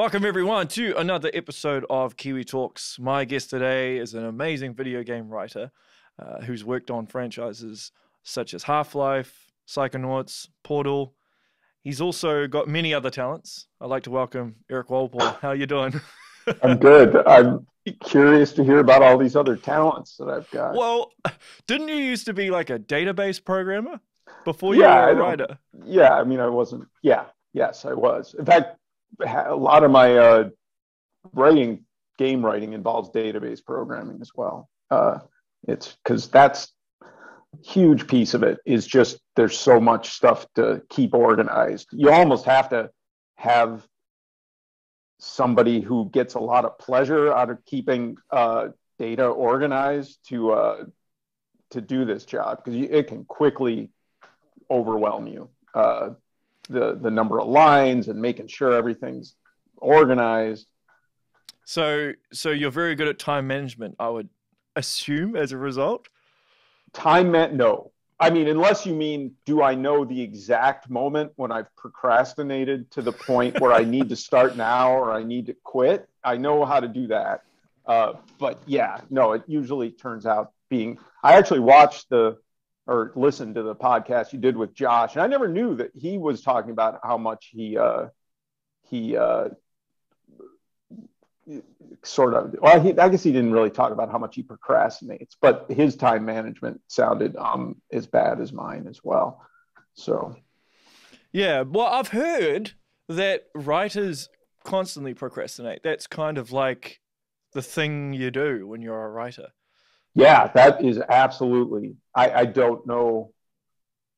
Welcome, everyone, to another episode of Kiwi Talkz. My guest today is an amazing video game writer uh, who's worked on franchises such as Half Life, Psychonauts, Portal. He's also got many other talents. I'd like to welcome Erik Wolpaw. How are you doing? I'm good. I'm curious to hear about all these other talents that I've got. Well, didn't you used to be like a database programmer before you Yeah, were I a don't- writer? yeah, I mean, I wasn't. Yeah, yes, I was. In fact, a lot of my uh, writing, game writing, involves database programming as well. Uh, it's because that's huge piece of it. Is just there's so much stuff to keep organized. You almost have to have somebody who gets a lot of pleasure out of keeping uh, data organized to uh, to do this job because it can quickly overwhelm you. Uh, the the number of lines and making sure everything's organized. So, so you're very good at time management, I would assume, as a result. Time meant no. I mean, unless you mean, do I know the exact moment when I've procrastinated to the point where I need to start now or I need to quit? I know how to do that. Uh, but yeah, no, it usually turns out being. I actually watched the or listened to the podcast you did with Josh, and I never knew that he was talking about how much he uh, he uh, sort of. Well, he, I guess he didn't really talk about how much he procrastinates, but his time management sounded um, as bad as mine as well. So Yeah, well, I've heard that writers constantly procrastinate. That's kind of like the thing you do when you're a writer. Yeah, that is absolutely. I, I don't know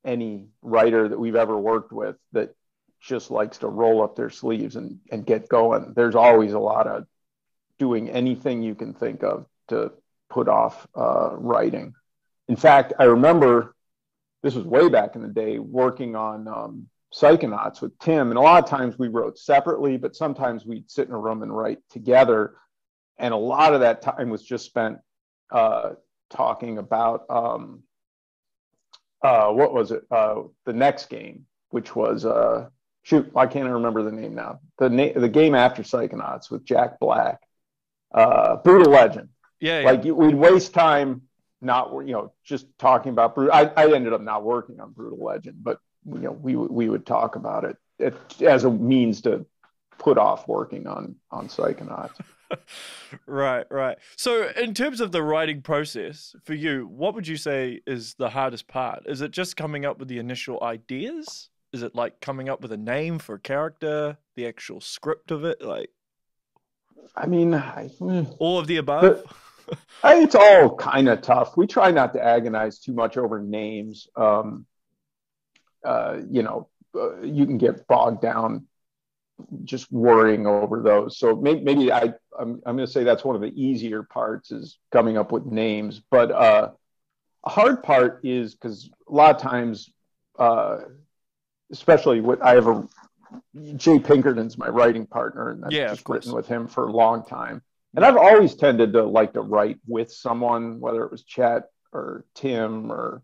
any writer that we've ever worked with that just likes to roll up their sleeves and, and get going. There's always a lot of doing anything you can think of to put off uh, writing. In fact, I remember this was way back in the day working on um, Psychonauts with Tim, and a lot of times we wrote separately, but sometimes we'd sit in a room and write together. And a lot of that time was just spent uh, talking about um, uh, what was it? Uh, the next game, which was uh, shoot, I can't remember the name now. The na- the game after Psychonauts with Jack Black, uh, Brutal Legend. Yeah, yeah. Like you- we'd waste time not you know just talking about Brutal. I, I ended up not working on Brutal Legend, but you know we would- we would talk about it, it as a means to put off working on on Psychonauts. Right, right. So, in terms of the writing process for you, what would you say is the hardest part? Is it just coming up with the initial ideas? Is it like coming up with a name for a character, the actual script of it, like I mean, I, hmm. all of the above? It's all kind of tough. We try not to agonize too much over names. Um, uh, you know, uh, you can get bogged down just worrying over those. So maybe, maybe I, I'm, I'm going to say that's one of the easier parts is coming up with names. But uh, a hard part is because a lot of times, uh, especially with I have a Jay Pinkerton's my writing partner, and I've Yeah, just written with him for a long time. And I've always tended to like to write with someone, whether it was Chet or Tim or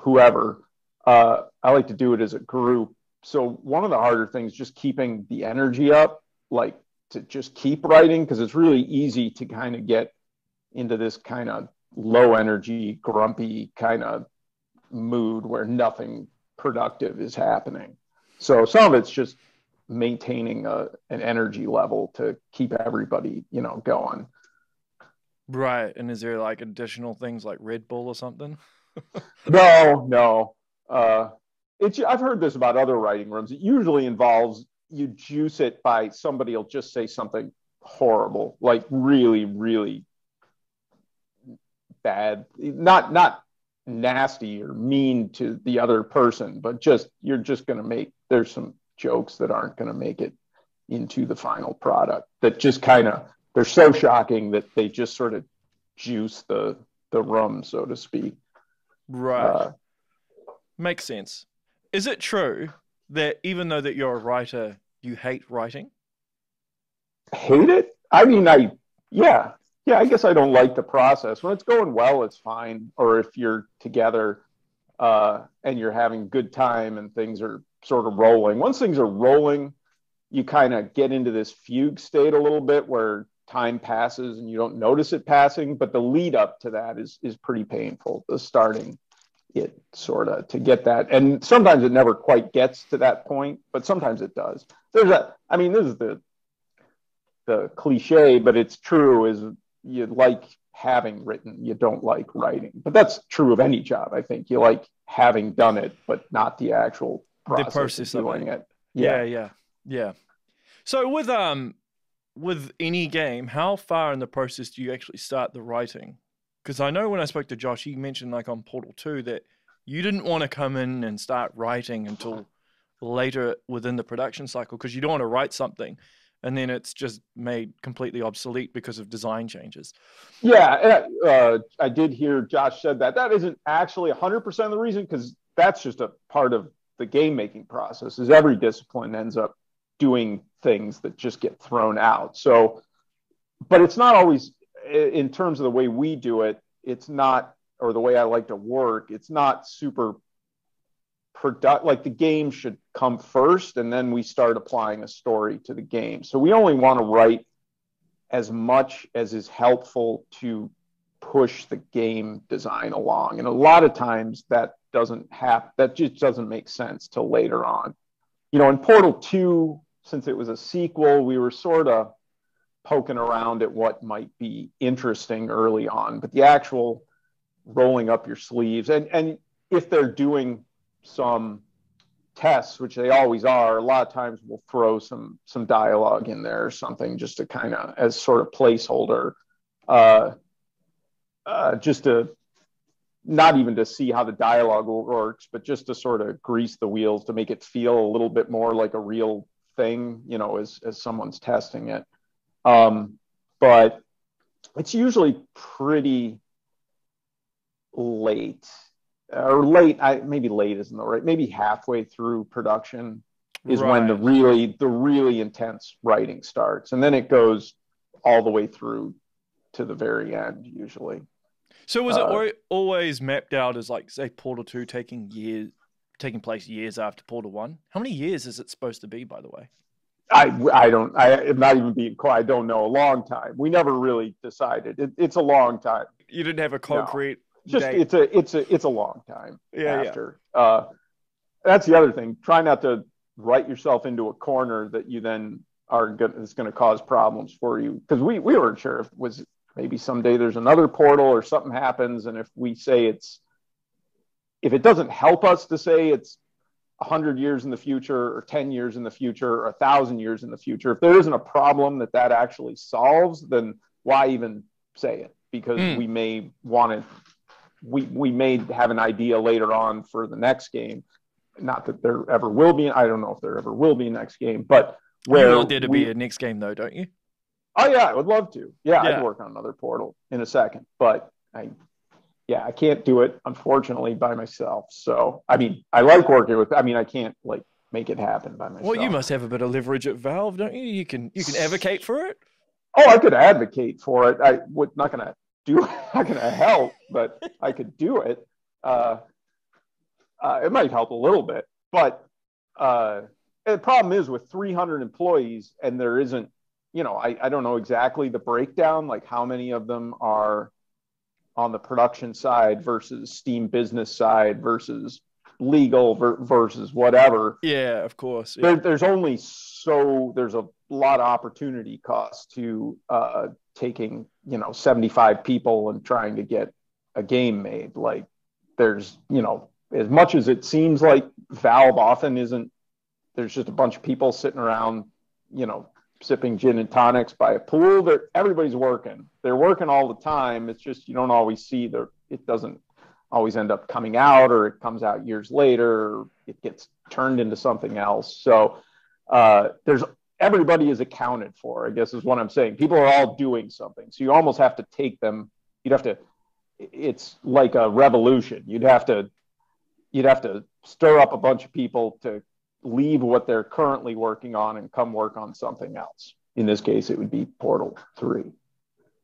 whoever. Uh, I like to do it as a group. So one of the harder things just keeping the energy up, like to just keep writing, because it's really easy to kind of get into this kind of low energy, grumpy kind of mood where nothing productive is happening. So some of it's just maintaining a, an energy level to keep everybody, you know, going. Right. And is there like additional things like Red Bull or something? No, no. Uh, it's I've heard this about other writing rooms. It usually involves you juice it by somebody will just say something horrible, like really, really bad. Not not nasty or mean to the other person, but just you're just going to make there's some jokes that aren't going to make it into the final product that just kind of they're so shocking that they just sort of juice the the rum, so to speak. Right. Uh, Makes sense. Is it true that even though that you're a writer, you hate writing? hate it. I mean, I yeah, yeah. I guess I don't like the process. When it's going well, it's fine. Or if you're together uh, and you're having good time and things are sort of rolling. Once things are rolling, you kind of get into this fugue state a little bit where time passes and you don't notice it passing but the lead up to that is is pretty painful the starting it sort of to get that and sometimes it never quite gets to that point but sometimes it does there's a i mean this is the the cliche but it's true is you like having written you don't like writing but that's true of any job i think you like having done it but not the actual process, the process of doing it, it. Yeah. yeah yeah yeah so with um with any game, how far in the process do you actually start the writing? Because I know when I spoke to Josh, he mentioned like on Portal 2 that you didn't want to come in and start writing until later within the production cycle because you don't want to write something and then it's just made completely obsolete because of design changes. Yeah, uh, I did hear Josh said that. That isn't actually 100% of the reason because that's just a part of the game making process. Is every discipline ends up doing things that just get thrown out. So, but it's not always in terms of the way we do it. It's not, or the way I like to work. It's not super product. Like the game should come first, and then we start applying a story to the game. So we only want to write as much as is helpful to push the game design along. And a lot of times that doesn't have That just doesn't make sense till later on. You know, in Portal 2, since it was a sequel, we were sort of poking around at what might be interesting early on, but the actual rolling up your sleeves and and if they're doing some tests, which they always are, a lot of times we'll throw some some dialogue in there or something just to kind of as sort of placeholder, uh, uh, just to not even to see how the dialogue works, but just to sort of grease the wheels to make it feel a little bit more like a real thing, you know, as as someone's testing it. Um, but it's usually pretty late or late. I maybe late isn't the right. Maybe halfway through production is right. when the really the really intense writing starts, and then it goes all the way through to the very end usually. So was uh, it always mapped out as like say Portal Two taking years taking place years after Portal One. How many years is it supposed to be, by the way? I I don't I am not even being. I don't know. A long time. We never really decided. It, it's a long time. You didn't have a concrete. No. Just it's a it's a it's a long time. Yeah. After. Yeah. Uh, that's the other thing. Try not to write yourself into a corner that you then are going it's going to cause problems for you because we we weren't sure if it was maybe someday there's another portal or something happens and if we say it's if it doesn't help us to say it's 100 years in the future or 10 years in the future or 1000 years in the future if there isn't a problem that that actually solves then why even say it because mm. we may want to we we may have an idea later on for the next game not that there ever will be i don't know if there ever will be a next game but where you want there to we, be a next game though don't you oh yeah i would love to yeah, yeah. i'd work on another portal in a second but i yeah, I can't do it unfortunately by myself. So I mean, I like working with. I mean, I can't like make it happen by myself. Well, you must have a bit of leverage at Valve, don't you? You can you can advocate for it. Oh, I could advocate for it. I would not gonna do not gonna help, but I could do it. Uh, uh, it might help a little bit, but uh, the problem is with 300 employees, and there isn't. You know, I, I don't know exactly the breakdown, like how many of them are on the production side versus Steam business side versus legal ver- versus whatever. Yeah, of course. Yeah. There, there's only so there's a lot of opportunity cost to uh, taking you know 75 people and trying to get a game made. Like there's you know as much as it seems like Valve often isn't. There's just a bunch of people sitting around, you know, sipping gin and tonics by a pool. They're, everybody's working. They're working all the time. It's just you don't always see the. It doesn't always end up coming out, or it comes out years later. It gets turned into something else. So uh, there's everybody is accounted for. I guess is what I'm saying. People are all doing something. So you almost have to take them. You'd have to. It's like a revolution. You'd have to. You'd have to stir up a bunch of people to leave what they're currently working on and come work on something else. In this case, it would be Portal 3.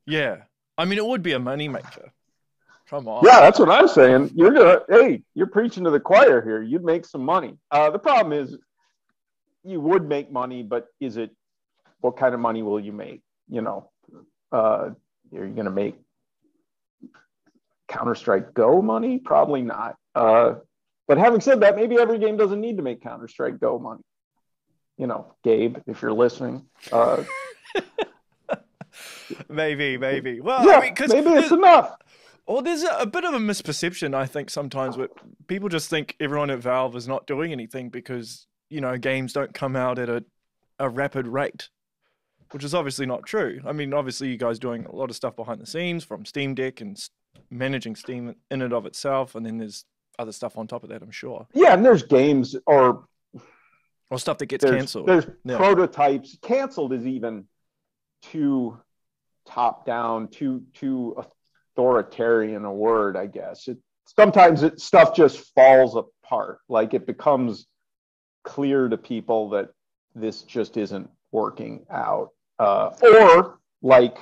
Yeah. I mean, it would be a moneymaker. Come on. Yeah, that's what I'm saying. You're gonna, hey, you're preaching to the choir here. You'd make some money. Uh, the problem is, you would make money, but is it what kind of money will you make? You know, uh, are you going to make Counter Strike Go money? Probably not. Uh, but having said that, maybe every game doesn't need to make Counter Strike Go money. You know, Gabe, if you're listening. Uh, maybe, maybe. Well, yeah, I mean, maybe it's enough. Well, there's a, a, bit of a misperception, I think, sometimes where people just think everyone at Valve is not doing anything because, you know, games don't come out at a, a rapid rate, which is obviously not true. I mean, obviously, you guys doing a lot of stuff behind the scenes from Steam Deck and managing Steam in and of itself, and then there's other stuff on top of that, I'm sure. Yeah, and there's games or or stuff that gets there's, canceled. There's yeah. prototypes. Canceled is even too top down, too too authoritarian a word, I guess. It, sometimes it, stuff just falls apart. Like it becomes clear to people that this just isn't working out. Uh, or like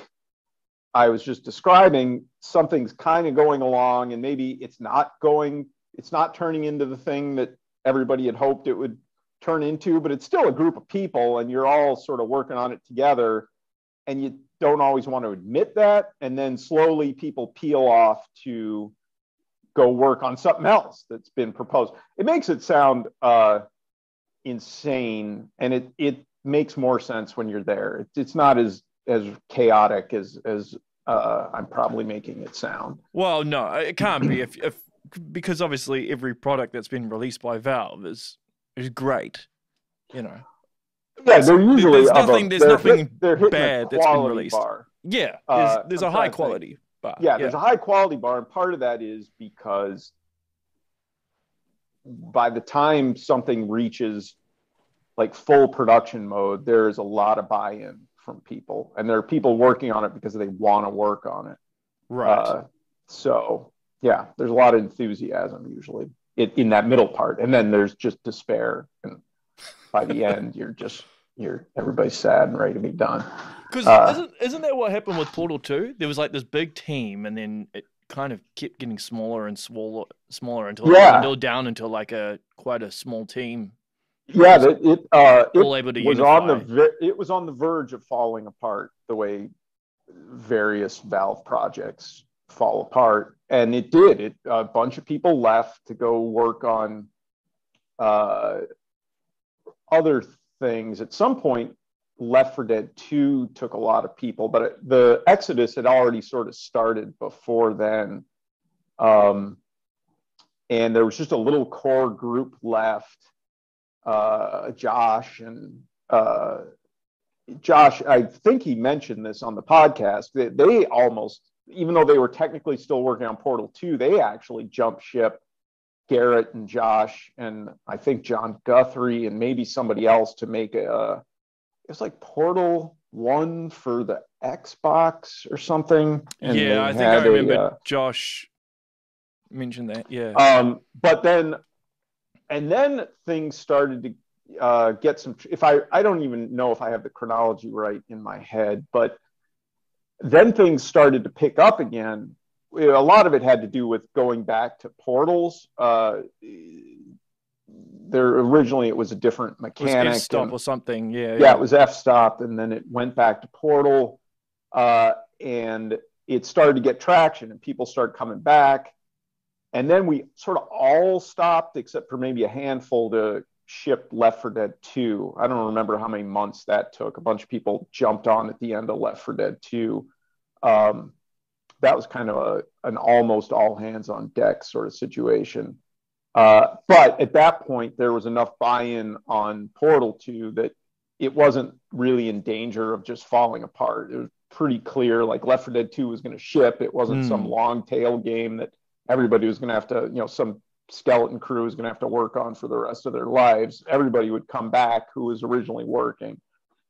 I was just describing, something's kind of going along and maybe it's not going, it's not turning into the thing that everybody had hoped it would turn into, but it's still a group of people and you're all sort of working on it together. And you don't always want to admit that. And then slowly people peel off to go work on something else that's been proposed. It makes it sound uh, insane, and it it makes more sense when you're there. It's, it's not as as chaotic as as uh, I'm probably making it sound. Well, no, it can't be if if because obviously every product that's been released by Valve is is great, you know. Yeah, there's nothing. There's nothing hit, bad that's been released. Bar. Yeah, there's, uh, a high quality bar. Yeah, yeah, there's a high quality bar, and part of that is because by the time something reaches like full production mode, there is a lot of buy-in from people, and there are people working on it because they want to work on it. Right. Uh, so yeah, there's a lot of enthusiasm usually in, in that middle part, and then there's just despair and by the end, you're just you're everybody's sad and ready to be done. Because uh, isn't isn't that what happened with Portal Two? There was like this big team, and then it kind of kept getting smaller and smaller, smaller until yeah. until down into like a quite a small team. Yeah, it it, uh, it was unify. on the it was on the verge of falling apart the way various Valve projects fall apart, and it did. It a bunch of people left to go work on uh, other things. At some point, Left 4 Dead 2 took a lot of people, but the exodus had already sort of started before then. Um, and there was just a little core group left. Uh, Josh and uh, Josh, I think he mentioned this on the podcast. They almost, even though they were technically still working on Portal 2, they actually jumped ship Garrett and Josh and I think John Guthrie and maybe somebody else to make a it was like Portal One for the Xbox or something. And yeah, I think I remember a, uh, Josh mentioned that. Yeah. Um, but then and then things started to uh, get some. If I I don't even know if I have the chronology right in my head, but then things started to pick up again a lot of it had to do with going back to portals. Uh, there originally it was a different mechanic. F stop or something. Yeah, yeah, yeah. it was F stop, and then it went back to portal, uh, and it started to get traction, and people started coming back, and then we sort of all stopped except for maybe a handful to ship Left 4 Dead 2. I don't remember how many months that took. A bunch of people jumped on at the end of Left 4 Dead 2. Um, that was kind of a, an almost all hands on deck sort of situation. Uh, but at that point, there was enough buy in on Portal 2 that it wasn't really in danger of just falling apart. It was pretty clear like Left 4 Dead 2 was going to ship. It wasn't mm. some long tail game that everybody was going to have to, you know, some skeleton crew is going to have to work on for the rest of their lives. Everybody would come back who was originally working.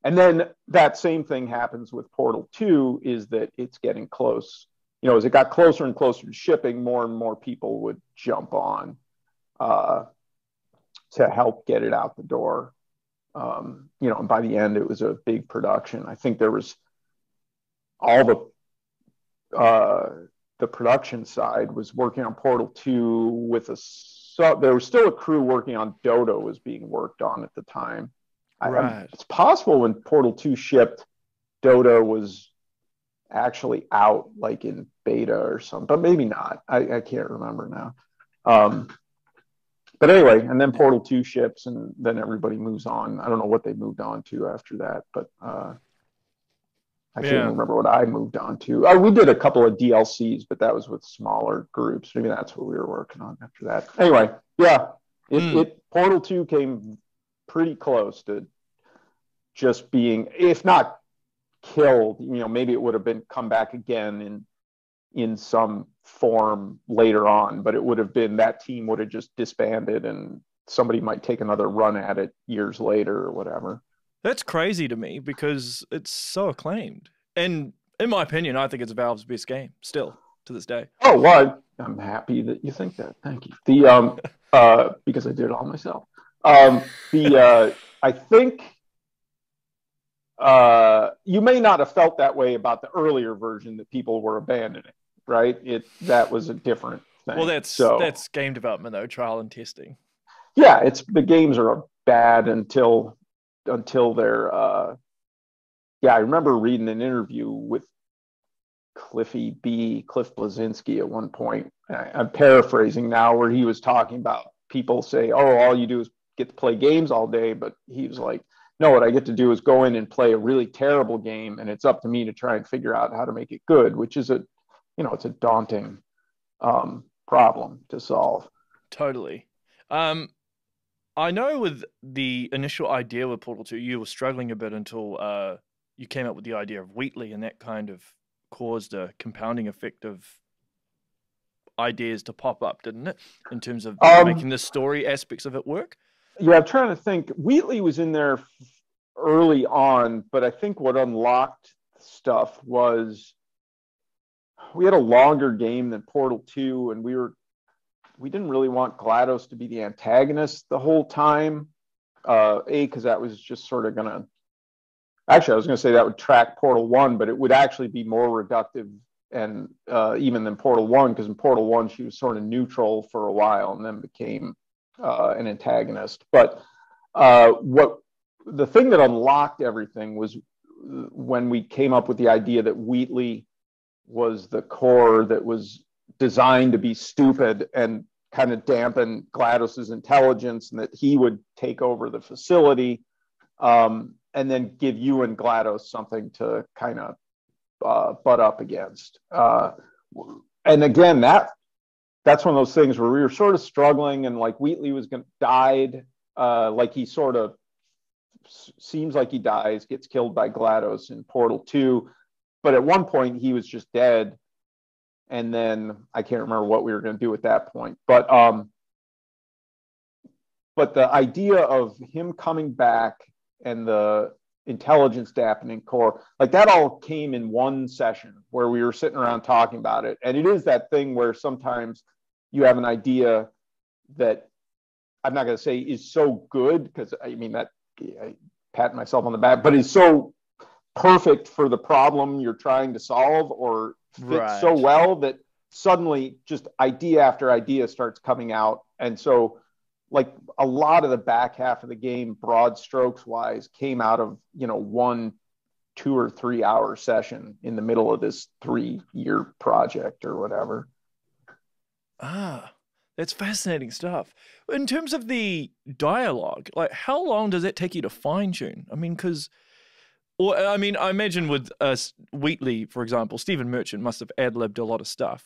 And then that same thing happens with Portal 2 is that it's getting close you know, as it got closer and closer to shipping, more and more people would jump on uh, to help get it out the door. Um, you know, and by the end, it was a big production. I think there was all the uh, the production side was working on Portal Two with a so there was still a crew working on Dota was being worked on at the time. Right. it's possible when Portal 2 shipped, Dota was actually out like in beta or something, but maybe not. I, I can't remember now. Um, but anyway, and then Portal 2 ships and then everybody moves on. I don't know what they moved on to after that, but uh, I can't Yeah. remember what I moved on to. Uh, we did a couple of DLCs, but that was with smaller groups. Maybe that's what we were working on after that. Anyway, yeah, it, Hmm. it Portal 2 came pretty close to just being, if not killed, you know, maybe it would have been come back again in in some form later on, but it would have been that team would have just disbanded and somebody might take another run at it years later or whatever. That's crazy to me because it's so acclaimed. And in my opinion, I think it's Valve's best game still to this day. Oh well, I'm happy that you think that. Thank you. The um uh because I did it all myself. Um the uh I think uh you may not have felt that way about the earlier version that people were abandoning, right? It that was a different thing. Well, that's so that's game development though, trial and testing. yeah, it's the games are bad until until they're uh yeah, I remember reading an interview with Cliffy B, Cliff Bleszinski at one point. I, I'm paraphrasing now, where he was talking about people say, "Oh, all you do is get to play games all day," but he was like, "No, what I get to do is go in and play a really terrible game, and it's up to me to try and figure out how to make it good," which is a, you know, it's a daunting um, problem to solve. Totally. Um, I know with the initial idea with Portal 2, you were struggling a bit until uh, you came up with the idea of Wheatley, and that kind of caused a compounding effect of ideas to pop up, didn't it? In terms of Um, making the story aspects of it work. Yeah, I'm trying to think. Wheatley was in there early on, but I think what unlocked stuff was we had a longer game than Portal 2, and we were we didn't really want GLaDOS to be the antagonist the whole time. Uh, a because that was just sort of gonna. Actually, I was gonna say that would track Portal One, but it would actually be more reductive and uh, even than Portal One, because in Portal One she was sort of neutral for a while and then became uh, an antagonist. But uh, what the thing that unlocked everything was when we came up with the idea that Wheatley was the core that was designed to be stupid and kind of dampen GLaDOS's intelligence, and that he would take over the facility, um, and then give you and GLaDOS something to kind of uh, butt up against. Uh, and again, that that's one of those things where we were sort of struggling, and like Wheatley was going to died, uh, like he sort of seems like he dies, gets killed by GLaDOS in Portal Two, but at one point he was just dead, and then I can't remember what we were going to do at that point, but um, but the idea of him coming back and the intelligence dampening core like that all came in one session where we were sitting around talking about it. And it is that thing where sometimes you have an idea that i'm not going to say is so good because i mean that i pat myself on the back but is so perfect for the problem you're trying to solve or fits so well that suddenly just idea after idea starts coming out and so like a lot of the back half of the game broad strokes wise came out of you know one two or three hour session in the middle of this three year project or whatever Ah, that's fascinating stuff. In terms of the dialogue, like how long does it take you to fine tune? I mean, because, or I mean, I imagine with uh, Wheatley, for example, Stephen Merchant must have ad libbed a lot of stuff.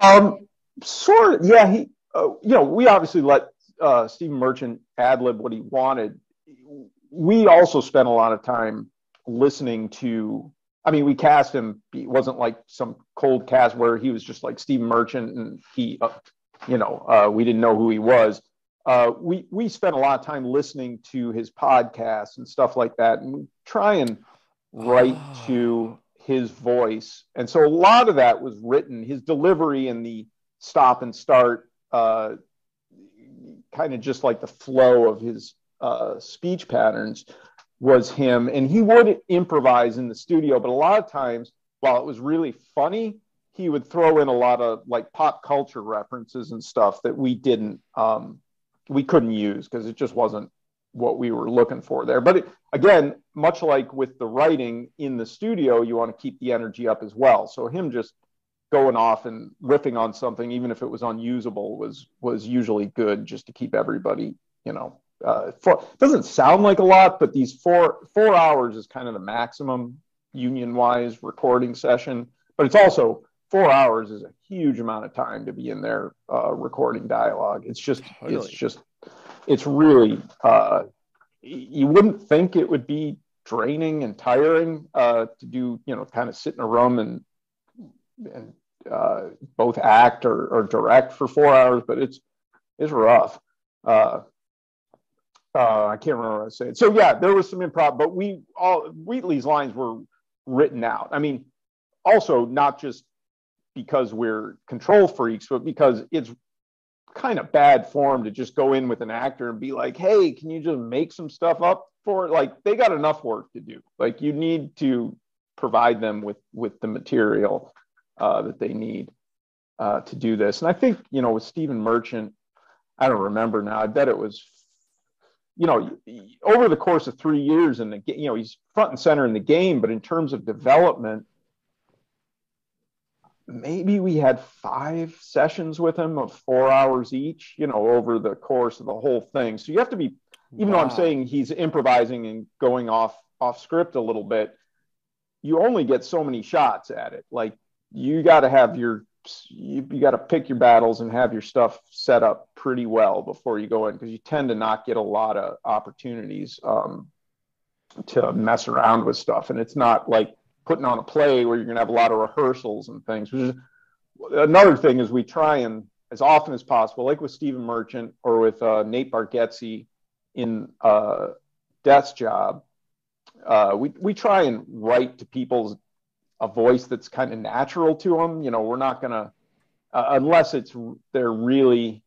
um sort of yeah he uh, you know we obviously let uh stephen merchant ad lib what he wanted we also spent a lot of time listening to I mean, we cast him. It wasn't like some cold cast where he was just like Steve Merchant and he, uh, you know, uh, we didn't know who he was. Uh, we we spent a lot of time listening to his podcasts and stuff like that, and try and write Ah. to his voice. And so a lot of that was written. His delivery and the stop and start, uh, kind of just like the flow of his uh, speech patterns was him and he would improvise in the studio but a lot of times while it was really funny he would throw in a lot of like pop culture references and stuff that we didn't um we couldn't use because it just wasn't what we were looking for there. But it, again, much like with the writing in the studio, you want to keep the energy up as well. So him just going off and riffing on something, even if it was unusable, was was usually good just to keep everybody, you know, uh, for, doesn't sound like a lot, but these four four hours is kind of the maximum union wise recording session. But it's also four hours is a huge amount of time to be in there uh, recording dialogue. It's just totally. it's just it's really uh, you wouldn't think it would be draining and tiring uh, to do you know kind of sit in a room and and uh, both act or, or direct for four hours, but it's it's rough. Uh, uh, I can't remember what I said. So yeah, there was some improv, but we all Wheatley's lines were written out. I mean, also not just because we're control freaks, but because it's kind of bad form to just go in with an actor and be like, "Hey, can you just make some stuff up for it?" Like they got enough work to do. Like you need to provide them with with the material uh, that they need uh, to do this. And I think you know with Stephen Merchant, I don't remember now. I bet it was you know, over the course of three years, and you know, he's front and center in the game. But in terms of development, maybe we had five sessions with him of four hours each. You know, over the course of the whole thing. So you have to be, even wow. though I'm saying he's improvising and going off off script a little bit, you only get so many shots at it. Like you got to have your you, you got to pick your battles and have your stuff set up pretty well before you go in because you tend to not get a lot of opportunities um, to mess around with stuff. And it's not like putting on a play where you're going to have a lot of rehearsals and things. Which is, another thing is we try and as often as possible, like with Stephen Merchant or with uh, Nate Bargatze in uh, Desk Job, uh, we we try and write to people's a voice that's kind of natural to them. You know, we're not going to, uh, unless it's they're really,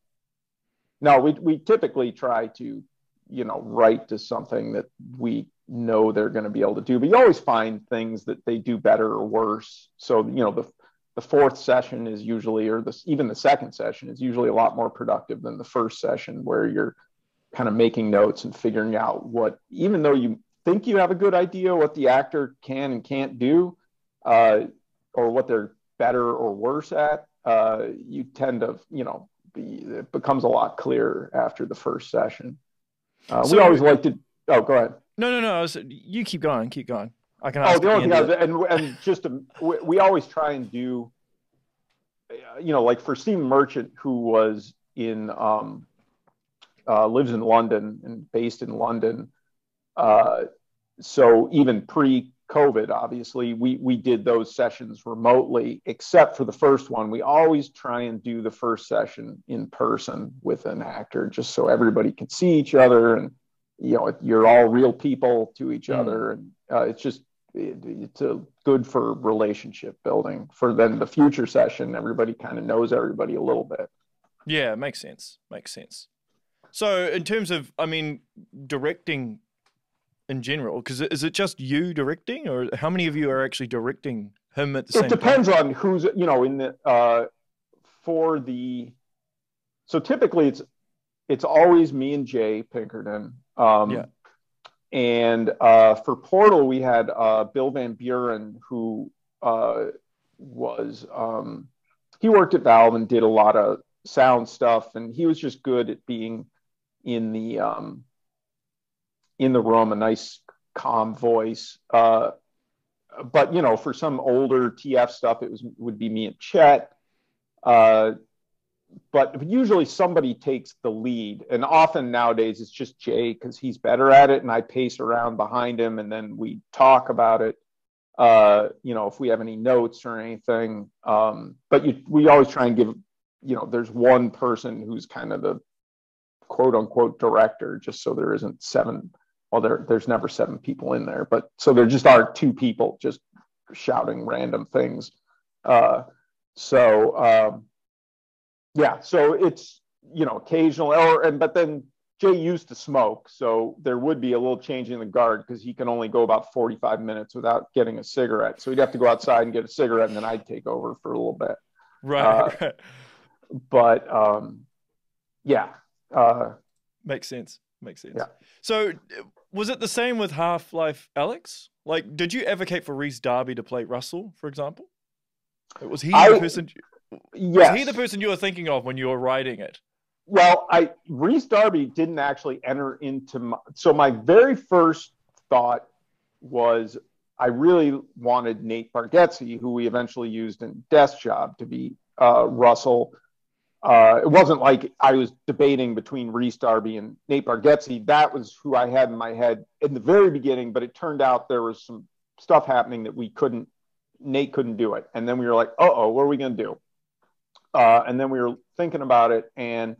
no, we, we typically try to, you know, write to something that we know they're going to be able to do, but you always find things that they do better or worse. So, you know, the, the fourth session is usually, or the, even the second session is usually a lot more productive than the first session where you're kind of making notes and figuring out what, even though you think you have a good idea what the actor can and can't do, uh, or what they're better or worse at, uh, you tend to, you know, be, it becomes a lot clearer after the first session. Uh, so, we always like to. Oh, go ahead. No, no, no. Was, you keep going. Keep going. I can. oh, the only thing, I was, and and just to, we, we always try and do. Uh, you know, like for Steve Merchant, who was in um, uh, lives in London and based in London. Uh, so even pre COVID, obviously, we we did those sessions remotely, except for the first one. We always try and do the first session in person with an actor, just so everybody can see each other, and you know, you're all real people to each mm. other, and uh, it's just it, it's a good for relationship building. For then the future session, everybody kind of knows everybody a little bit. Yeah, makes sense. Makes sense. So, in terms of, I mean, directing in general? Because is it just you directing, or how many of you are actually directing him at the it same? It depends time? on who's you know in the uh, for the. So typically, it's it's always me and Jay Pinkerton. Um, yeah. And uh, for Portal, we had uh, Bill Van Buren, who uh, was um, he worked at Valve and did a lot of sound stuff, and he was just good at being in the um, in the room, a nice calm voice. Uh, but you know, for some older TF stuff, it was would be me and Chet. But usually somebody takes the lead, and often nowadays it's just Jay because he's better at it, and I pace around behind him, and then we talk about it. Uh, you know, if we have any notes or anything. Um, but you, we always try and give, you know, there's one person who's kind of the quote unquote director, just so there isn't seven well, there, there's never seven people in there, but so there just are two people just shouting random things. Uh, so um, yeah, so it's you know occasional or and but then Jay used to smoke, so there would be a little change in the guard because he can only go about 45 minutes without getting a cigarette. So he'd have to go outside and get a cigarette, and then I'd take over for a little bit. Right. Uh, but um, yeah, uh, makes sense Makes sense. Yeah. So, was it the same with Half Life Alyx? Like, did you advocate for Rhys Darby to play Russell, for example? It was he I- the person? Yes. Was he the person you were thinking of when you were writing it? Well, I Rhys Darby didn't actually enter into my so my very first thought was I really wanted Nate Bargatze, who we eventually used in Desk Job, to be uh, Russell. Uh, it wasn't like I was debating between Rhys Darby and Nate Bargatze. That was who I had in my head in the very beginning, but it turned out there was some stuff happening that we couldn't, Nate couldn't do it. And then we were like, uh oh, what are we going to do? Uh, and then we were thinking about it, and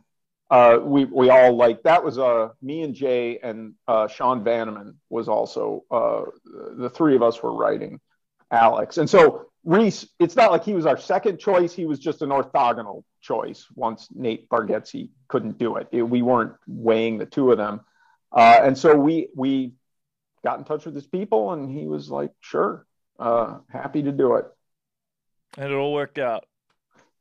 uh, we we all like that was uh, me and Jay and uh, Sean Vanaman was also uh, the three of us were writing Alyx, and so Rhys. It's not like he was our second choice; he was just an orthogonal choice. Once Nate Bargatze couldn't do it, It- we weren't weighing the two of them, uh, and so we we got in touch with his people, and he was like, "Sure, uh, happy to do it." And it all worked out.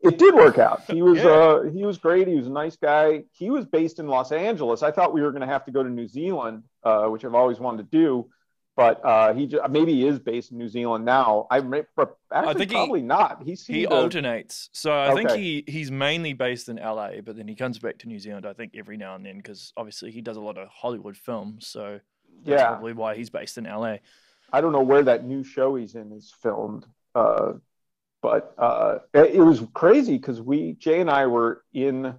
It did work out. He was Yeah. uh, he was great. He was a nice guy. He was based in Los Angeles. I thought we were going to have to go to New Zealand, uh, which I've always wanted to do, but uh, he just, maybe he is based in New Zealand now. I actually think he- probably not. He seemed He to- alternates. So I think he he's mainly based in LA, but then he comes back to New Zealand. I think every now and then because obviously he does a lot of Hollywood films. So that's yeah. probably why he's based in LA. I don't know where that new show he's in is filmed, uh, but uh, it, was crazy because we Jay and I were in.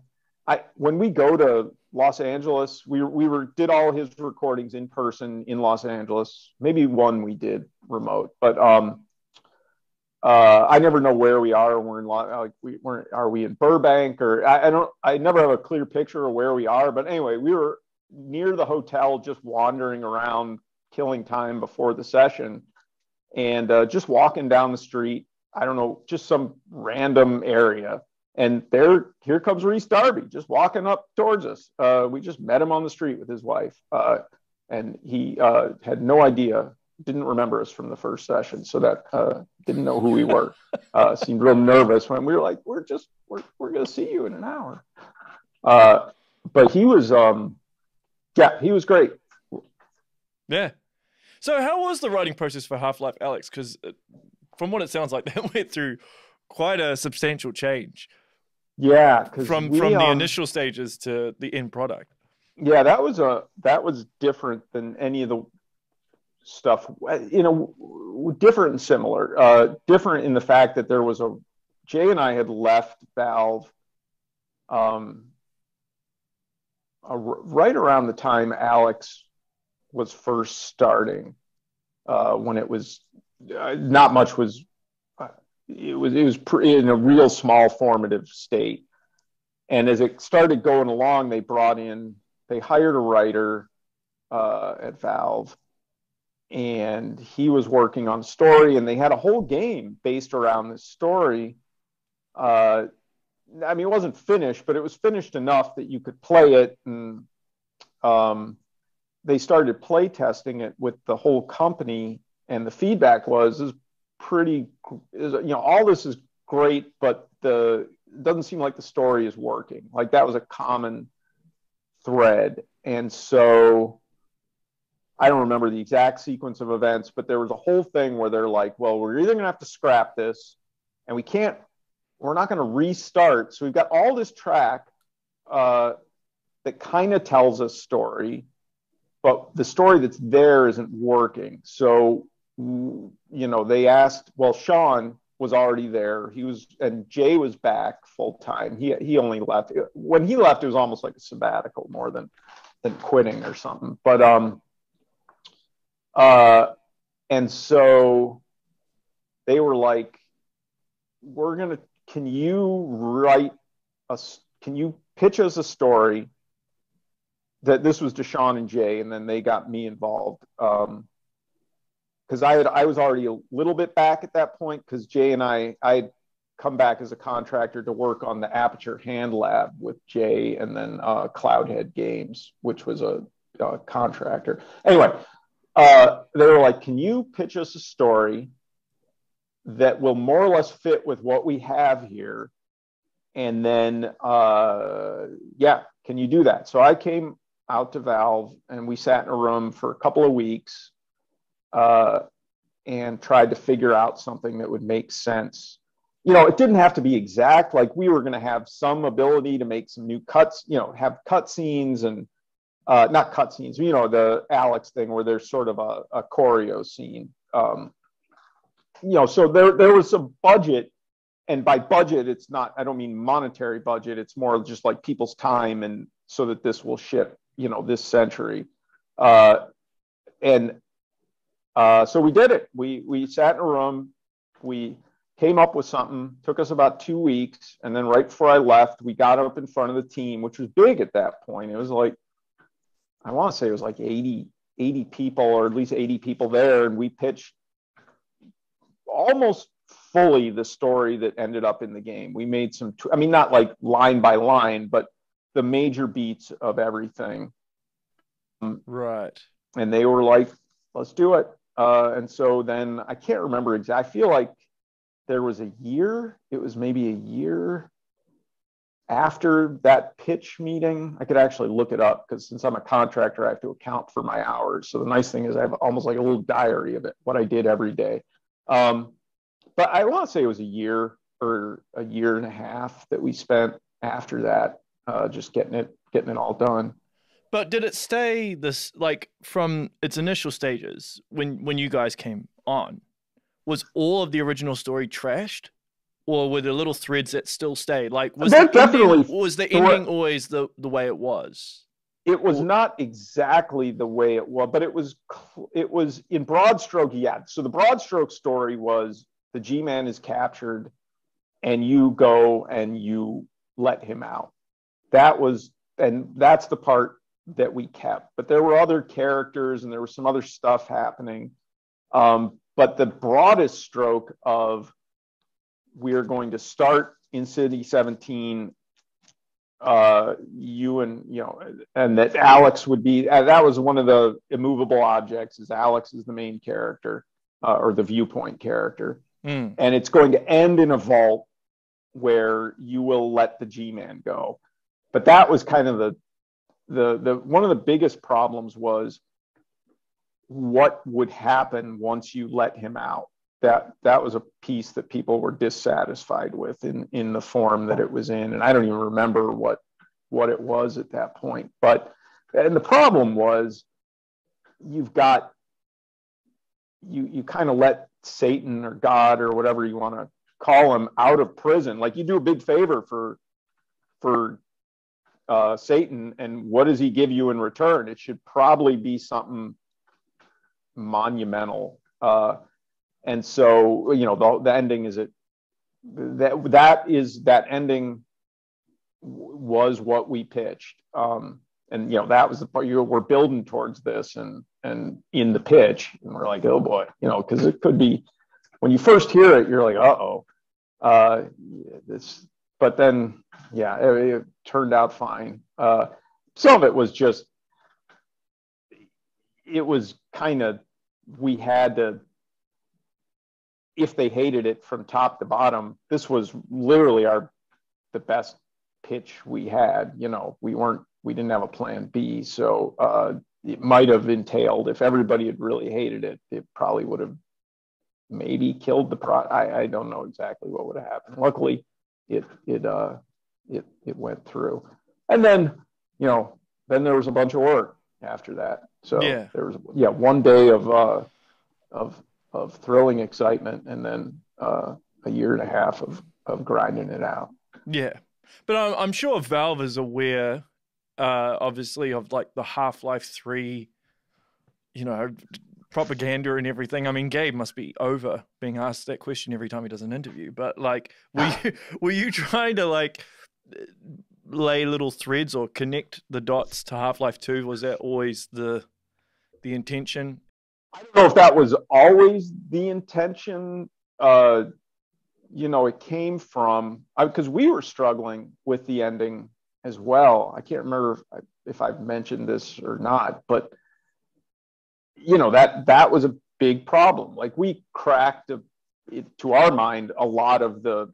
I when we go to Los Angeles, we we were did all his recordings in person in Los Angeles. Maybe one we did remote, but um, uh, I never know where we are. We're in like we weren't. Are we in Burbank or I, I don't. I never have a clear picture of where we are. But anyway, we were near the hotel, just wandering around, killing time before the session, and uh, just walking down the street. I don't know, just some random area. And there, here comes Rhys Darby, just walking up towards us. Uh, we just met him on the street with his wife, uh, and he uh, had no idea, didn't remember us from the first session, so that uh, didn't know who we were. Uh, seemed real nervous when we were like, "We're just, we're, we're going to see you in an hour." Uh, but he was, um, yeah, he was great. Yeah. So how was the writing process for Half Life Alyx? Because from what it sounds like, that went through quite a substantial change Yeah, from from the initial stages to the end product. Yeah, that was a that was different than any of the stuff. You know, different and similar. Uh, different in the fact that there was a Jay and I had left Valve. Um, right around the time Alyx was first starting, uh, when it was uh, not much was. Uh, it was it was pre- in a real small formative state, and as it started going along, they brought in they hired a writer uh, at Valve, and he was working on a story, and they had a whole game based around this story. Uh, I mean, it wasn't finished, but it was finished enough that you could play it, and um, they started play testing it with the whole company, and the feedback was is pretty, is you know, all this is great, but the doesn't seem like the story is working. Like that was a common thread. And so I don't remember the exact sequence of events, but there was a whole thing where they're like, well, we're either going to have to scrap this and we can't, we're not going to restart. So we've got all this track uh, that kind of tells a story, but the story that's there isn't working. So, you know, they asked, well, Sean was already there. He was, and Jay was back full time. He he only left when he left. It was almost like a sabbatical more than than quitting or something. But um, uh, and so they were like, "We're gonna. Can you write a? Can you pitch us a story?" That this was Deshaun and Jay, and then they got me involved. Um, because I had I was already a little bit back at that point because Jay and I I come back as a contractor to work on the Aperture Hand Lab with Jay and then uh, Cloudhead Games, which was a, a contractor. Anyway, uh, they were like, "Can you pitch us a story that will more or less fit with what we have here?" And then, uh, yeah, can you do that? So I came out to Valve, and we sat in a room for a couple of weeks uh, and tried to figure out something that would make sense. You know, it didn't have to be exact. Like we were going to have some ability to make some new cuts. You know, have cut scenes and uh, not cut scenes. You know, the Alyx thing where there's sort of a, a choreo scene. Um, you know, so there there was a budget and by budget it's not i don't mean monetary budget it's more just like people's time and so that this will ship you know this century uh, and uh, so we did it we we sat in a room we came up with something took us about two weeks and then right before i left we got up in front of the team which was big at that point it was like i want to say it was like 80 80 people or at least 80 people there and we pitched almost fully the story that ended up in the game. We made some, I mean, not like line by line, but the major beats of everything. Right. And they were like, let's do it. Uh, and so then I can't remember exactly. I feel like there was a year, it was maybe a year after that pitch meeting. I could actually look it up because since I'm a contractor, I have to account for my hours. So the nice thing is I have almost like a little diary of it, what I did every day. Um, but I want to say it was a year or a year and a half that we spent after that, uh, just getting it getting it all done. But did it stay this like from its initial stages when when you guys came on? Was all of the original story trashed, or were there little threads that still stayed? Like was that definitely ending, was the ending always the the way it was? It was not exactly the way it was, but it was it was in broad stroke. Yeah. So the broad stroke story was the G man is captured and you go and you let him out. That was, and that's the part that we kept. But there were other characters and there was some other stuff happening. Um, but the broadest stroke of we are going to start in City 17 uh, you and you know and that Alyx would be uh, that was one of the immovable objects is Alyx is the main character uh, or the viewpoint character Mm. And it's going to end in a vault where you will let the G man go. But that was kind of the the the one of the biggest problems was what would happen once you let him out. That that was a piece that people were dissatisfied with in in the form that it was in. And I don't even remember what what it was at that point. But and the problem was you've got you you kind of let Satan or God or whatever you want to call him out of prison. Like you do a big favor for for uh, Satan, and what does he give you in return? It should probably be something monumental. Uh, and so, you know, the, the ending is it that that is that ending was what we pitched. Um, and you know that was the part you we're building towards this and and in the pitch and we're like oh boy you know because it could be when you first hear it you're like uh-oh uh this but then yeah it turned out fine uh some of it was just it was kind of we had to if they hated it from top to bottom this was literally our the best pitch we had you know we weren't we didn't have a plan B. So uh, it might have entailed if everybody had really hated it, it probably would have maybe killed the pro. I, I don't know exactly what would have happened. Luckily, it it uh it it went through, and then you know then there was a bunch of work after that. So yeah. there was yeah one day of uh of of thrilling excitement, and then uh, a year and a half of of grinding it out. Yeah, but I'm, I'm sure Valve is aware uh, obviously of like the Half Life Three, you know, propaganda and everything. I mean, Gabe must be over being asked that question every time he does an interview. But like, were you were you trying to like lay little threads or connect the dots to Half Life Two? Was that always the the intention? I don't know if that was always the intention. Uh, you know, it came from because we were struggling with the ending as well. I can't remember if, if I've mentioned this or not, but you know that that was a big problem. Like we cracked, a, it, to our mind, a lot of the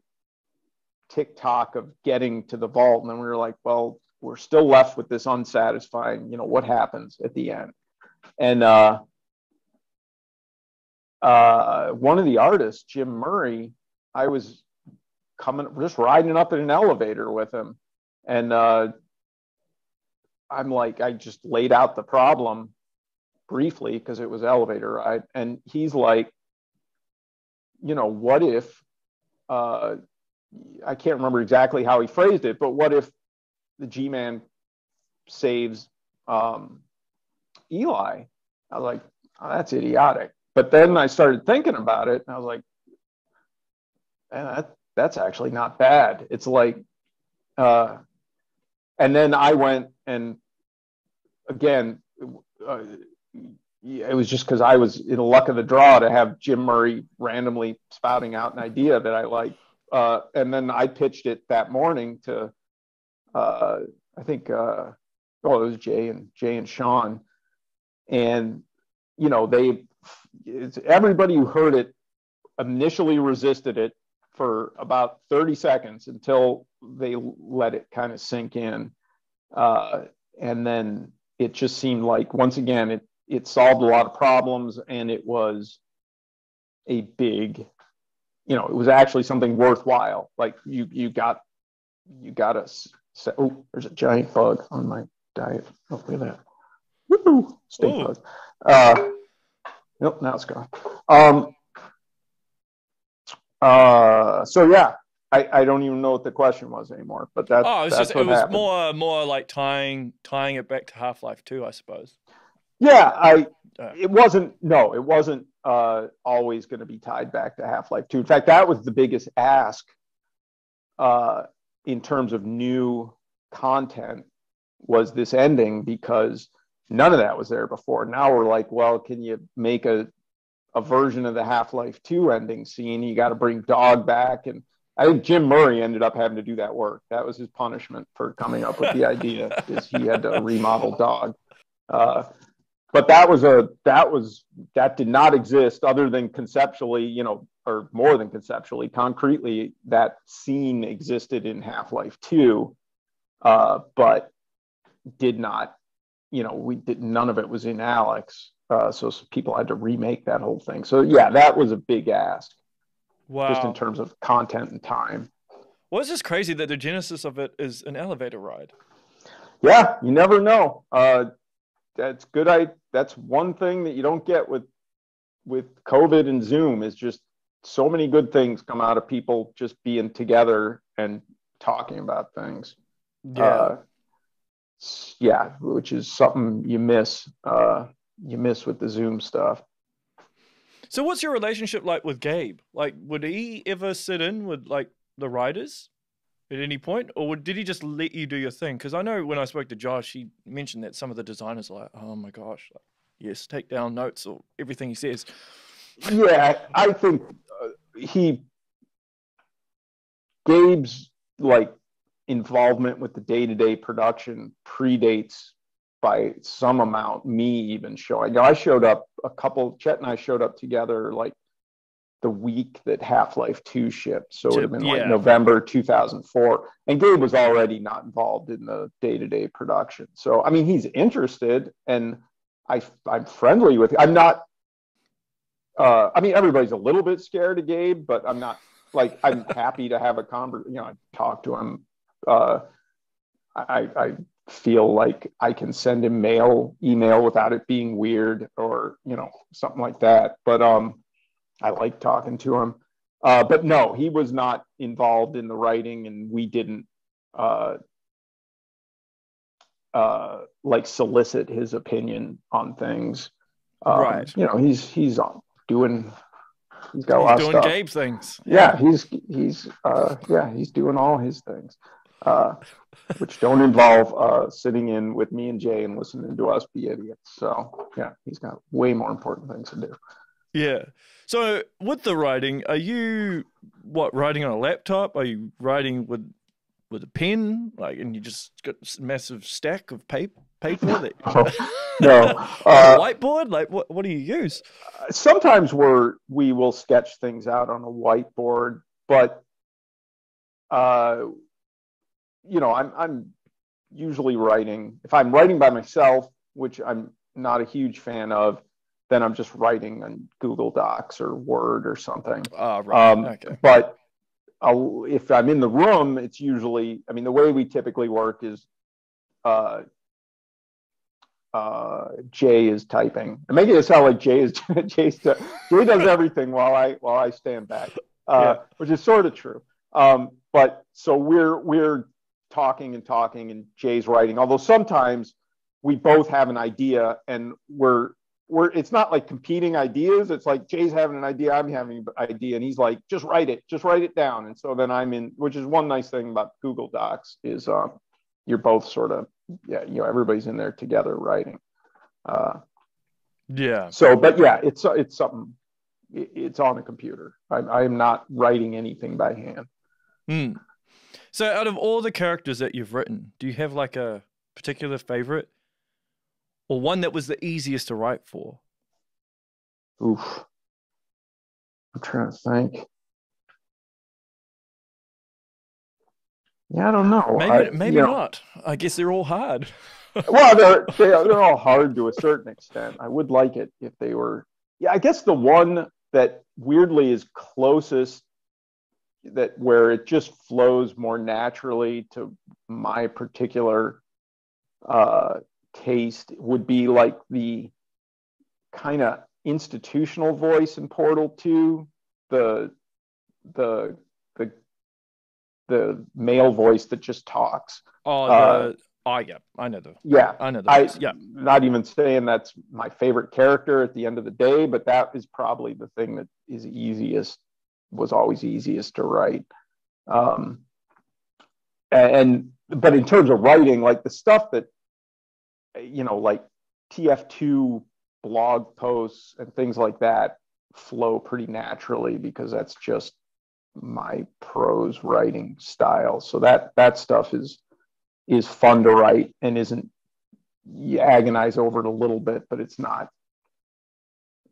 tick-tock of getting to the vault, and then we were like, well, we're still left with this unsatisfying, you know, what happens at the end. And uh, uh, one of the artists, Jim Murray, I was coming, just riding up in an elevator with him. And uh, I'm like, I just laid out the problem briefly because it was elevator ride. And he's like, you know, what if, uh, I can't remember exactly how he phrased it, but what if the G Man saves um, Eli? I was like, oh, that's idiotic. But then I started thinking about it and I was like, that, that's actually not bad. It's like, uh, and then I went and again, uh, it was just because I was in the luck of the draw to have Jim Murray randomly spouting out an idea that I like. Uh, and then I pitched it that morning to, uh, I think, uh, oh, it was Jay and Jay and Sean, and you know they, everybody who heard it initially resisted it for about 30 seconds until they let it kind of sink in, uh, and then it just seemed like once again it it solved a lot of problems and it was a big you know it was actually something worthwhile. Like you you got you got us oh there's a giant bug on my diet. Oh look at that. Woo! stink bug. Uh nope now it's gone. Um uh so yeah I, I don't even know what the question was anymore, but that's oh, it was, that's just, it was more more like tying tying it back to Half Life Two, I suppose. Yeah, I uh, it wasn't no, it wasn't uh, always going to be tied back to Half Life Two. In fact, that was the biggest ask uh, in terms of new content was this ending because none of that was there before. Now we're like, well, can you make a a version of the Half Life Two ending scene? You got to bring Dog back and I think Jim Murray ended up having to do that work. That was his punishment for coming up with the idea, is he had to remodel dog. Uh, but that was a that was that did not exist other than conceptually, you know, or more than conceptually, concretely. That scene existed in Half Life Two, uh, but did not. You know, we did none of it was in Alyx uh, so people had to remake that whole thing. So yeah, that was a big ask. Wow. Just in terms of content and time. Well, it's just crazy that the genesis of it is an elevator ride. Yeah, you never know. Uh, that's good. I that's one thing that you don't get with with COVID and Zoom is just so many good things come out of people just being together and talking about things. Yeah. Uh, yeah, which is something you miss. Uh, you miss with the Zoom stuff. So what's your relationship like with Gabe? Like, would he ever sit in with like the writers at any point, or did he just let you do your thing? Because I know when I spoke to Josh, he mentioned that some of the designers are like, "Oh my gosh, like, yes, take down notes or everything he says." Yeah, I think uh, he Gabe's like involvement with the day to day production predates by some amount me even showing. I showed up a couple. Chet and I showed up together like the week that Half Life Two shipped, so it would have been yeah. like November 2004. And Gabe was already not involved in the day to day production. So I mean, he's interested, and I I'm friendly with. I'm not. Uh, I mean, everybody's a little bit scared of Gabe, but I'm not like I'm happy to have a conversation. You know, I talk to him. Uh, I, I feel like I can send him mail, email without it being weird or, you know, something like that. But um, I like talking to him. Uh, but no, he was not involved in the writing and we didn't uh, uh, like solicit his opinion on things. Um, right. You know, he's, he's doing, he's got he's a lot doing of stuff. Gabe things. Yeah. yeah he's, he's, uh, yeah, he's doing all his things uh, which don't involve uh, sitting in with me and Jay and listening to us be idiots. So yeah, he's got way more important things to do. Yeah. So with the writing, are you what writing on a laptop? Are you writing with with a pen, like, and you just got a massive stack of paper? Paper that oh, no uh, whiteboard. Like, what what do you use? Sometimes we're we will sketch things out on a whiteboard, but uh, you know, I'm I'm usually writing. If I'm writing by myself, which I'm not a huge fan of, then I'm just writing on Google Docs or Word or something. Oh, right. Um, okay. But I'll, if I'm in the room, it's usually, I mean, the way we typically work is uh, uh, Jay is typing. I'm making it sound like Jay is Jay's Jay does everything while I while I stand back, uh, yeah. which is sort of true. Um, but so we're we're talking and talking, and Jay's writing. Although sometimes we both have an idea, and we're we're it's not like competing ideas. It's like Jay's having an idea, I'm having an idea, and he's like, just write it, just write it down. And so then I'm in, which is one nice thing about Google Docs is um, you're both sort of yeah, you know, everybody's in there together writing. Uh, yeah. So, but yeah, it's it's something. It's on a computer. I'm I'm not writing anything by hand. Hmm. So, out of all the characters that you've written, do you have like a particular favorite, or one that was the easiest to write for? Oof. I'm trying to think. Yeah, I don't know. Maybe I, maybe not. I guess they're all hard. well, they're they, are they are all hard to a certain extent. I would like it if they were. Yeah, I guess the one that weirdly is closest that where it just flows more naturally to my particular uh, taste would be like the kind of institutional voice in Portal 2, the the the the male voice that just talks. Oh, the, uh, oh yeah, I know the. Yeah, I know the. I, yeah, not even saying that's my favorite character at the end of the day, but that is probably the thing that is easiest, was always easiest to write. Um, and but in terms of writing, like the stuff that, you know, like TF2 blog posts and things like that flow pretty naturally because that's just my prose writing style. So that that stuff is is fun to write and isn't you agonize over it a little bit, but it's not.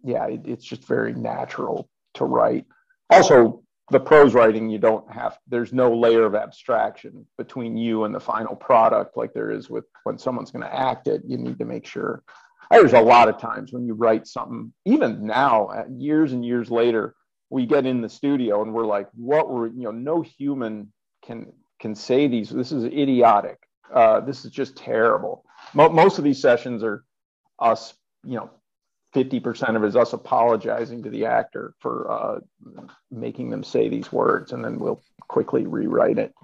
Yeah, it, it's just very natural to write. Also, the prose writing, you don't have. There's no layer of abstraction between you and the final product, like there is with when someone's going to act it. You need to make sure. There's a lot of times when you write something, even now, years and years later, we get in the studio and we're like, what were you know, no human can can say these. This is idiotic. Uh, this is just terrible. Mo- most of these sessions are us, you know, 50% of it is us apologizing to the actor for uh, making them say these words, and then we'll quickly rewrite it.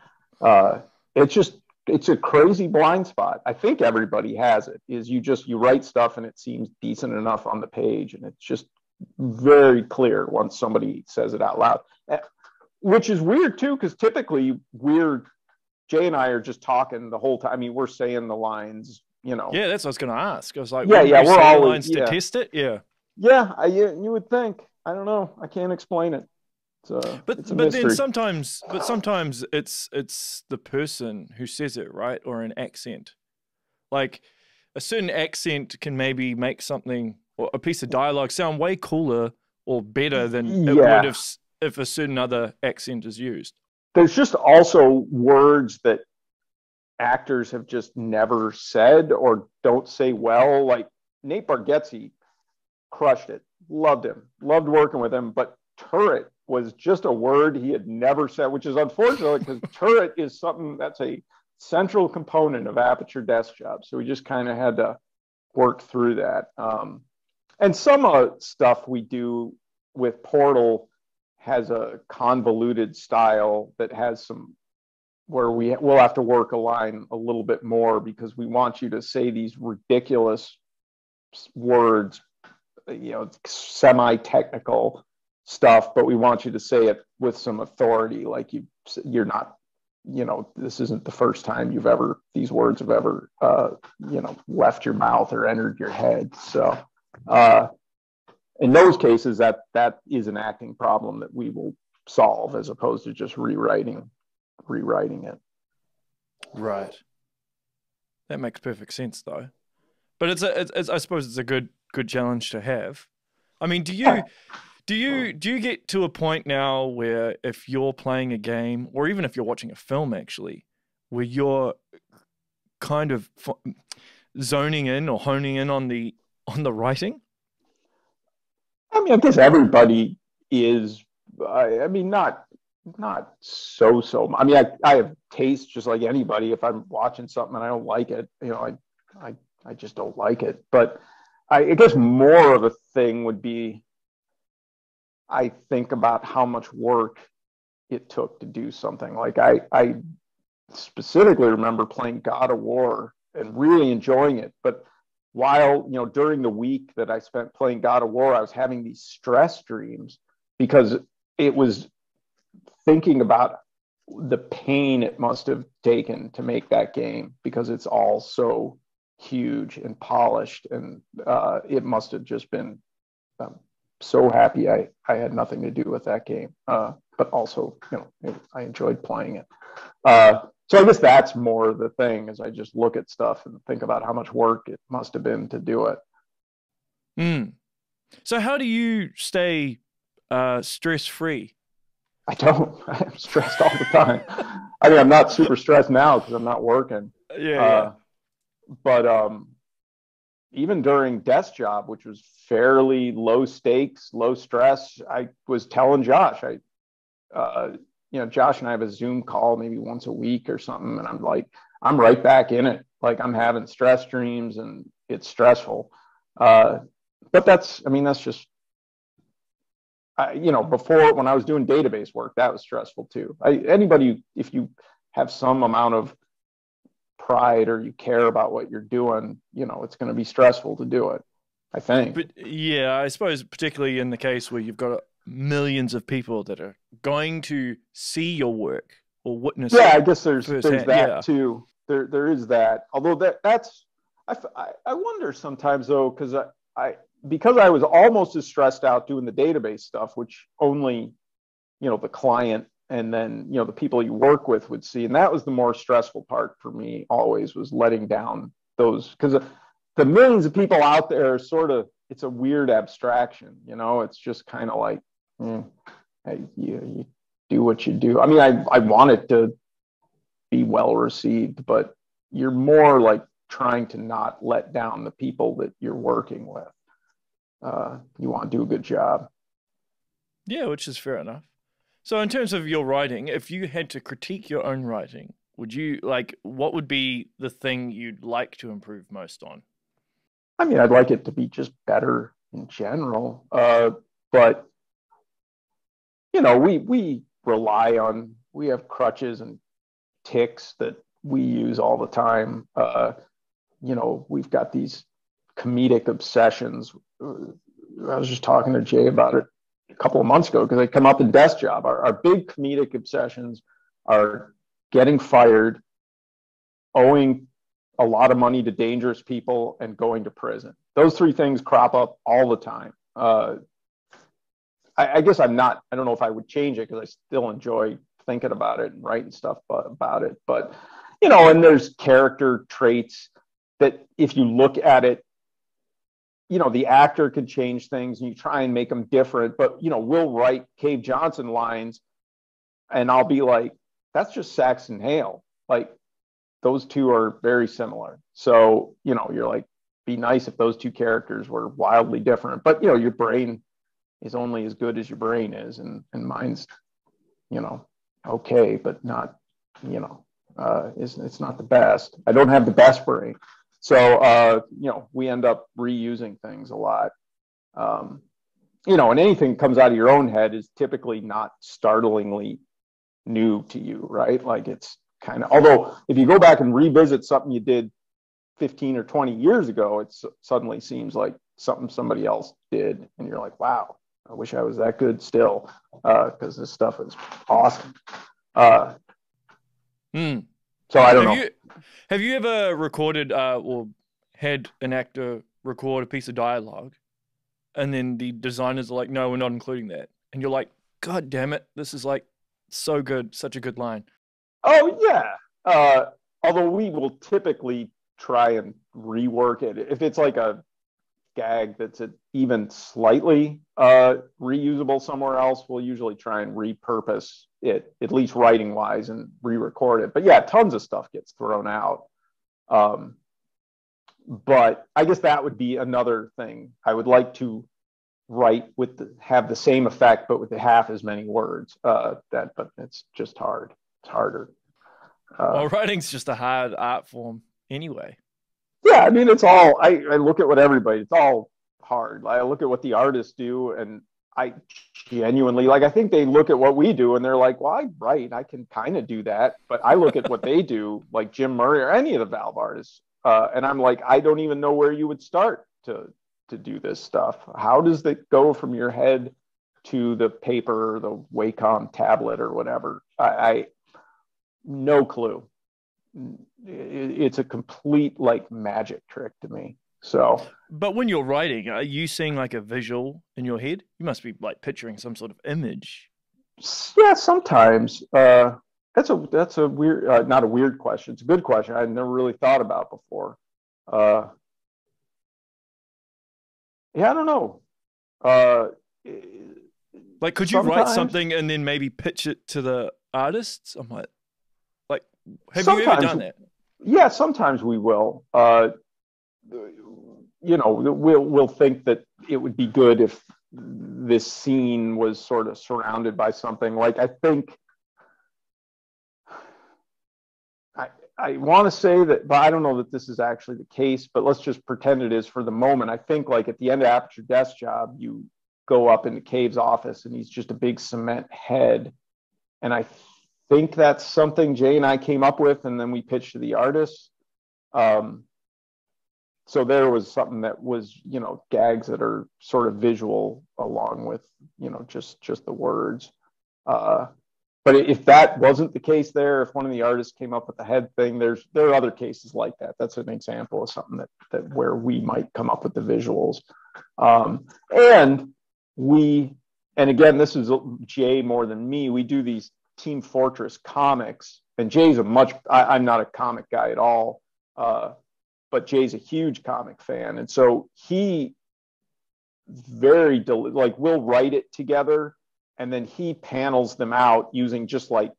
Uh, it's just it's a crazy blind spot. I think everybody has it. Is you just you write stuff and it seems decent enough on the page, and it's just very clear once somebody says it out loud, eh, which is weird too, because typically we're Jay and I are just talking the whole time. I mean, we're saying the lines, you know. Yeah, that's what I was going to ask. I was like, yeah, yeah, we're always yeah. to test it. Yeah. Yeah, I, you, you would think. I don't know. I can't explain it. So, but but mystery. then sometimes, but sometimes it's it's the person who says it, right, or an accent. Like a certain accent can maybe make something or a piece of dialogue sound way cooler or better than it would if if a certain other accent is used. There's just also words that actors have just never said or don't say well. Like Nate Bargatze crushed it. Loved him. Loved working with him. But turret was just a word he had never said, which is unfortunate because turret is something that's a central component of Aperture Desk Job. So we just kind of had to work through that. Um, and some uh, stuff we do with Portal has a convoluted style that has some where we will have to work a line a little bit more because we want you to say these ridiculous words, you know, semi-technical stuff, but we want you to say it with some authority, like you you're not, you know, this isn't the first time you've ever these words have ever, uh, you know, left your mouth or entered your head. So uh, in those cases, that that is an acting problem that we will solve as opposed to just rewriting rewriting it. Right. That makes perfect sense, though. But it's a, it's, it's, I suppose it's a good good challenge to have. I mean, do you do you do you get to a point now where if you're playing a game, or even if you're watching a film, actually, where you're kind of f- zoning in or honing in on the on the writing? I mean, I guess everybody is. I, I mean, not not so so. I mean, I, I have taste just like anybody. If I'm watching something and I don't like it, you know, I I I just don't like it. But I, I guess more of a thing would be. I think about how much work it took to do something. Like I I specifically remember playing God of War and really enjoying it, but while you know during the week that I spent playing God of War, I was having these stress dreams because it was thinking about the pain it must have taken to make that game because it's all so huge and polished and uh, it must have just been um, so happy I, I had nothing to do with that game uh, but also you know i enjoyed playing it uh, so I guess that's more the thing is I just look at stuff and think about how much work it must have been to do it. Mm. So how do you stay uh, stress free? I don't. I'm stressed all the time. I mean, I'm not super stressed now because I'm not working. Yeah, uh, yeah. But um, even during desk job, which was fairly low stakes, low stress, I was telling Josh, I uh, you know, Josh and I have a Zoom call maybe once a week or something, and I'm like, I'm right back in it. Like I'm having stress dreams, and it's stressful. Uh, but that's, I mean, that's just, I, you know, before when I was doing database work, that was stressful too. I, anybody, if you have some amount of pride or you care about what you're doing, you know, it's going to be stressful to do it. I think. But yeah, I suppose particularly in the case where you've got millions of people that are going to see your work or witness. Yeah, I guess there's there's that yeah. too. There there is that. Although that that's I I wonder sometimes though because I I because I was almost as stressed out doing the database stuff, which only you know the client and then you know the people you work with would see, and that was the more stressful part for me. Always was letting down those because the millions of people out there are sort of it's a weird abstraction you know it's just kind of like mm, you, you do what you do. I mean, I, I want it to be well received, but you're more like trying to not let down the people that you're working with. Uh, you want to do a good job. Yeah, which is fair enough. So, in terms of your writing, if you had to critique your own writing, would you like what would be the thing you'd like to improve most on? I mean, I'd like it to be just better in general. Uh, but you know, we we rely on we have crutches and ticks that we use all the time. Uh, you know, we've got these comedic obsessions. I was just talking to Jay about it a couple of months ago because I come up in desk job. Our, our big comedic obsessions are getting fired, owing a lot of money to dangerous people, and going to prison. Those three things crop up all the time. Uh, I, I, guess I'm not. I don't know if I would change it because I still enjoy thinking about it and writing stuff about it. But you know, and there's character traits that if you look at it, you know, the actor could change things and you try and make them different. But you know, we'll write Cave Johnson lines, and I'll be like, "That's just Saxton Hale." Like those two are very similar. So you know, you're like, be nice if those two characters were wildly different. But you know, your brain is only as good as your brain is, and and mine's, you know, okay, but not, you know, uh, is it's not the best. I don't have the best brain, so uh, you know, we end up reusing things a lot. Um, you know, and anything comes out of your own head is typically not startlingly new to you, right? Like it's kind of, although if you go back and revisit something you did 15 or 20 years ago, it suddenly seems like something somebody else did. And you're like, wow, I wish I was that good still, because uh, this stuff is awesome. Uh, hmm. So I don't have know. You, have you ever recorded uh, or had an actor record a piece of dialogue, and then the designers are like, "No, we're not including that," and you're like, "God damn it, this is like so good, such a good line." Oh yeah. Uh, although we will typically try and rework it if it's like a gag that's even slightly uh, reusable somewhere else, we'll usually try and repurpose it, at least writing wise, and re record it. But yeah, tons of stuff gets thrown out. Um, but I guess that would be another thing. I would like to write with the, have the same effect, but with the half as many words. Uh, that, but it's just hard. It's harder. Uh, well, writing's just a hard art form anyway. Yeah, I mean, it's all. I, I look at what everybody. It's all hard. I look at what the artists do, and I genuinely like. I think they look at what we do, and they're like, "Well, I write. I can kind of do that." But I look at what they do, like Jim Murray or any of the Valve artists, uh, and I'm like, I don't even know where you would start to to do this stuff. How does it go from your head to the paper, the Wacom tablet, or whatever? I, I no clue. It's a complete like magic trick to me. So, but when you're writing, are you seeing like a visual in your head? You must be like picturing some sort of image. Yeah, sometimes. Uh, that's a that's a weird, uh, not a weird question. It's a good question. I'd never really thought about before. Uh, yeah, I don't know. Uh, like, could you write something and then maybe pitch it to the artists? I'm like, like, have you ever done that? Yeah, sometimes we will. Uh, you know, we'll we'll think that it would be good if this scene was sort of surrounded by something. Like, I think I I want to say that, but I don't know that this is actually the case, but let's just pretend it is for the moment. I think like at the end of Aperture Desk Job, you go up into Cave's office and he's just a big cement head. And I think that's something Jay and I came up with, and then we pitched to the artist. Um, so there was something that was, you know, gags that are sort of visual along with, you know, just just the words. Uh, but if that wasn't the case there, if one of the artists came up with the head thing, there's there are other cases like that. That's an example of something that that where we might come up with the visuals. Um, and we, and again, this is Jay more than me. We do these Team Fortress comics, and Jay's a much. I, am not a comic guy at all, uh, but Jay's a huge comic fan, and so he very like we'll write it together and then he panels them out using just like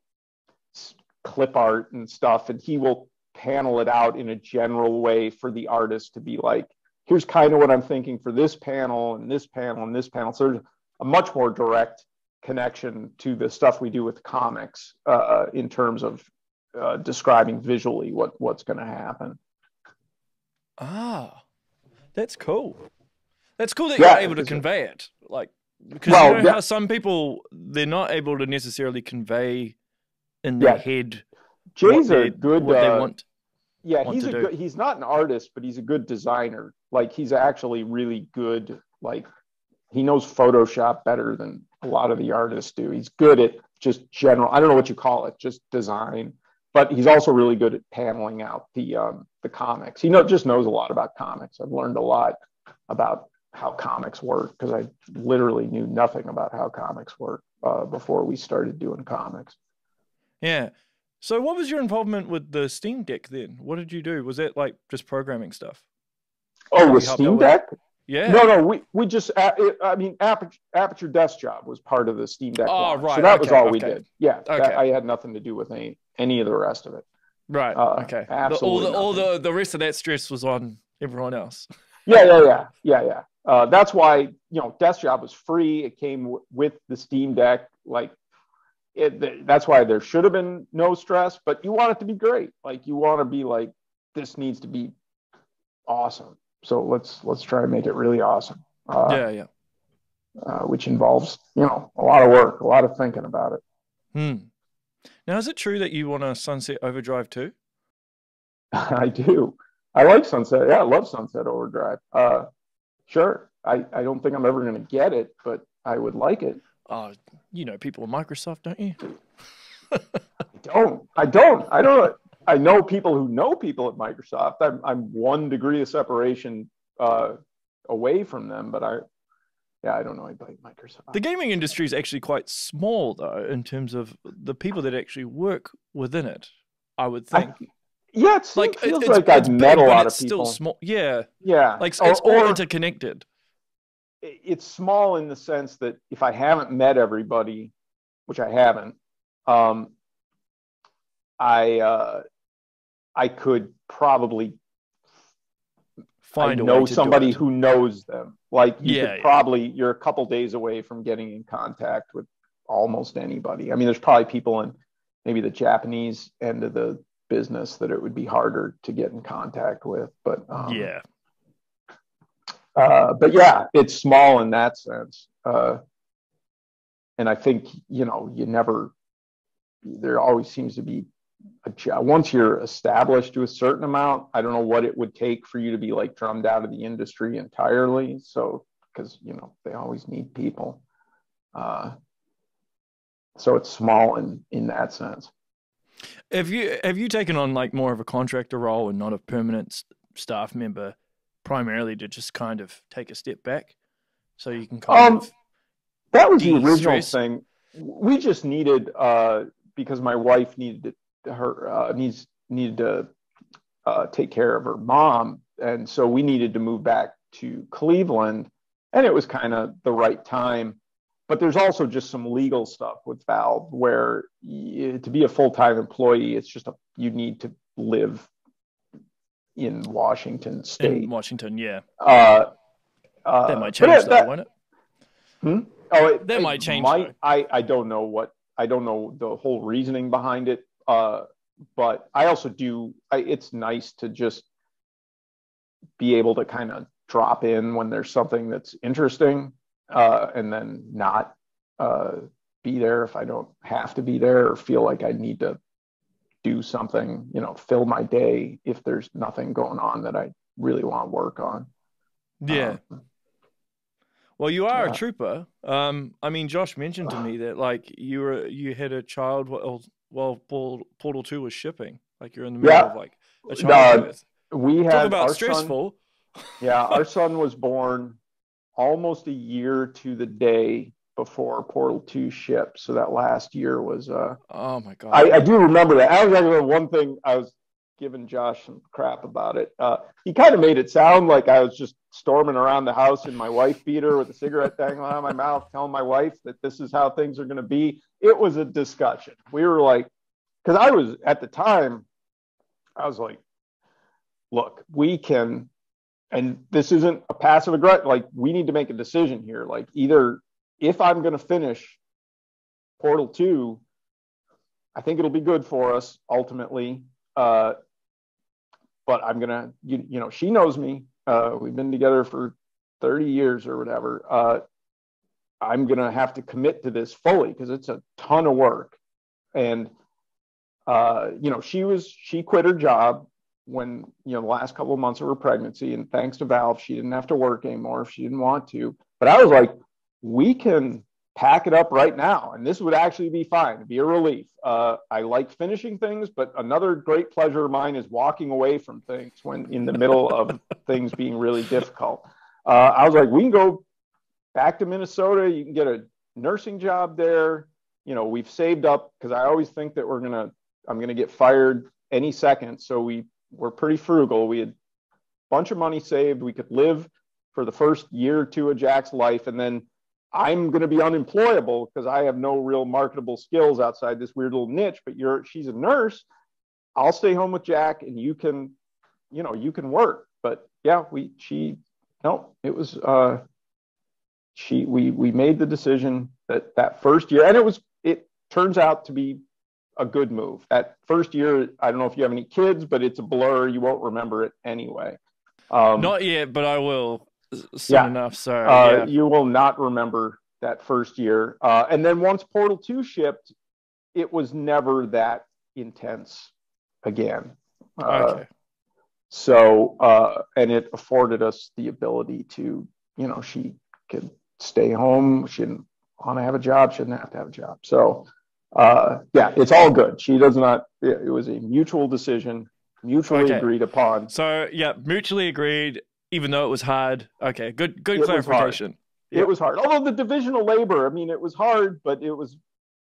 clip art and stuff. And he will panel it out in a general way for the artist to be like here's kind of what i'm thinking for this panel and this panel and this panel. So there's a much more direct connection to the stuff we do with comics uh, in terms of uh, describing visually what what's going to happen ah that's cool that's cool that yeah, you're able to convey it like because well, you know yeah. how some people they're not able to necessarily convey in their yeah. head. Jay's a good what uh, they want. Yeah, want he's a do. good. He's not an artist, but he's a good designer. Like he's actually really good. Like he knows Photoshop better than a lot of the artists do. He's good at just general. I don't know what you call it, just design. But he's also really good at paneling out the um, the comics. He know, just knows a lot about comics. I've learned a lot about how comics work because I literally knew nothing about how comics work uh, before we started doing comics. Yeah. So, what was your involvement with the Steam Deck then? What did you do? Was it like just programming stuff? Oh, with Steam Deck? Yeah. No, no, we, we just, I mean, Aperture, Aperture Desk Job was part of the Steam Deck. Oh, right. So that okay, was all okay. we did. Yeah. Okay. That, I had nothing to do with any, any of the rest of it. Right. Uh, okay. Absolutely. The, all, the, all the, the rest of that stress was on everyone else. yeah, yeah, yeah. Yeah, yeah. Uh, that's why you know Desk Job was free. It came w- with the Steam Deck. Like it, that's why there should have been no stress. But you want it to be great. Like you want to be like this needs to be awesome. So let's let's try to make it really awesome. Uh, yeah, yeah. Uh, which involves you know a lot of work, a lot of thinking about it. Hmm. Now, is it true that you want a Sunset Overdrive too? I do. I like Sunset. Yeah, I love Sunset Overdrive. Uh, Sure. I, I don't think I'm ever going to get it, but I would like it. Uh, you know people at Microsoft, don't you? I don't. I don't. I don't. I know people who know people at Microsoft. I'm, I'm one degree of separation uh, away from them, but I, yeah, I don't know anybody at Microsoft. The gaming industry is actually quite small, though, in terms of the people that actually work within it. I would think. I, yeah, it like, feels it's, like I've met a lot of people. Still small. Yeah. Yeah. Like it's or, interconnected. It's small in the sense that if I haven't met everybody, which I haven't, um, I uh, I could probably Find I a know way to somebody who knows them. Like you Yeah, could yeah. probably you're a couple days away from getting in contact with almost anybody. I mean, there's probably people in maybe the Japanese end of the business that it would be harder to get in contact with. But um, yeah. uh, but yeah, it's small in that sense. Uh, and I think you know you never. There always seems to be. Once you're established to a certain amount, I don't know what it would take for you to be like drummed out of the industry entirely. So because you know they always need people. Uh, so it's small in in that sense. Have you have you taken on like more of a contractor role and not a permanent staff member, primarily to just kind of take a step back, so you can kind Um, of That was the original thing. We just needed uh, because my wife needed to, her uh, needs needed to uh, take care of her mom, and so we needed to move back to Cleveland, and it was kind of the right time. But there's also just some legal stuff with Valve where y to be a full time employee, it's just a you need to live in Washington State. in Washington. Yeah, uh, uh, that might change it- though, that- won't it? Hmm? Oh, it, That it might change, Might. I, I don't know what I don't know the whole reasoning behind it. Uh, but I also do. I, it's nice to just be able to kind of drop in when there's something that's interesting, uh, and then not uh, be there if I don't have to be there or feel like I need to do something. You know, fill my day if there's nothing going on that I really want to work on. Yeah. Um, Well, you are Yeah. a trooper. Um, I mean, Josh mentioned to me that like you were you had a child while while Portal, Portal Two was shipping. Like you're in the middle Yeah. of like a child we had about our son- Yeah, our son was born almost a year to the day before Portal 2 shipped. So that last year was uh Oh my god. I, I do remember that. I was actually one thing I was giving Josh some crap about it. Uh he kind of made it sound like I was just storming around the house in my wife beater with a cigarette dangling out of my mouth, telling my wife that this is how things are gonna be. It was a discussion. We were like, because I was at the time, I was like, look, we can and this isn't a passive aggressive like we need to make a decision here like either if i'm going to finish portal 2 i think it'll be good for us ultimately uh, but i'm to you, you know she knows me uh, we've been together for 30 years or whatever uh, i'm to have to commit to this fully because it's a ton of work. And uh, you know she was she quit her job when you know the last couple of months of her pregnancy and thanks to valve she didn't have to work anymore if she didn't want to. But i was like we can pack it up right now and this would actually be fine It'd be a relief. Uh, i like finishing things but another great pleasure of mine is walking away from things when in the middle of things being really difficult. Uh, i was like we can go back to minnesota. You can get a nursing job there. You know we've saved up because i always think that we're gonna i'm gonna get fired any second. So we we're pretty frugal. We had a bunch of money saved. We could live for the first year or two of Jack's life, and then I'm going to be unemployable because I have no real marketable skills outside this weird little niche. But you're she's a nurse. I'll stay home with Jack, and you can, you know, you can work. But yeah, we she no, it was uh, she we we made the decision that that first year, and it was it turns out to be a good move. That first year, I don't know if you have any kids, but it's a blur. You won't remember it anyway. Um, Not yet, but I will soon Yeah. enough. So uh, yeah. You will not remember that first year. Uh, and then once Portal 2 shipped, it was never that intense again. Uh, okay. So, uh, and it afforded us the ability to, you know, she could stay home. She didn't want to have a job. She didn't have to have a job. So, uh, yeah, it's all good. She does not, it, it was a mutual decision, mutually Okay. agreed upon. So yeah, mutually agreed. Even though it was hard. Okay. Good. Good It was clarification. Yeah. It was hard. Although the divisional labor, I mean, it was hard, but it was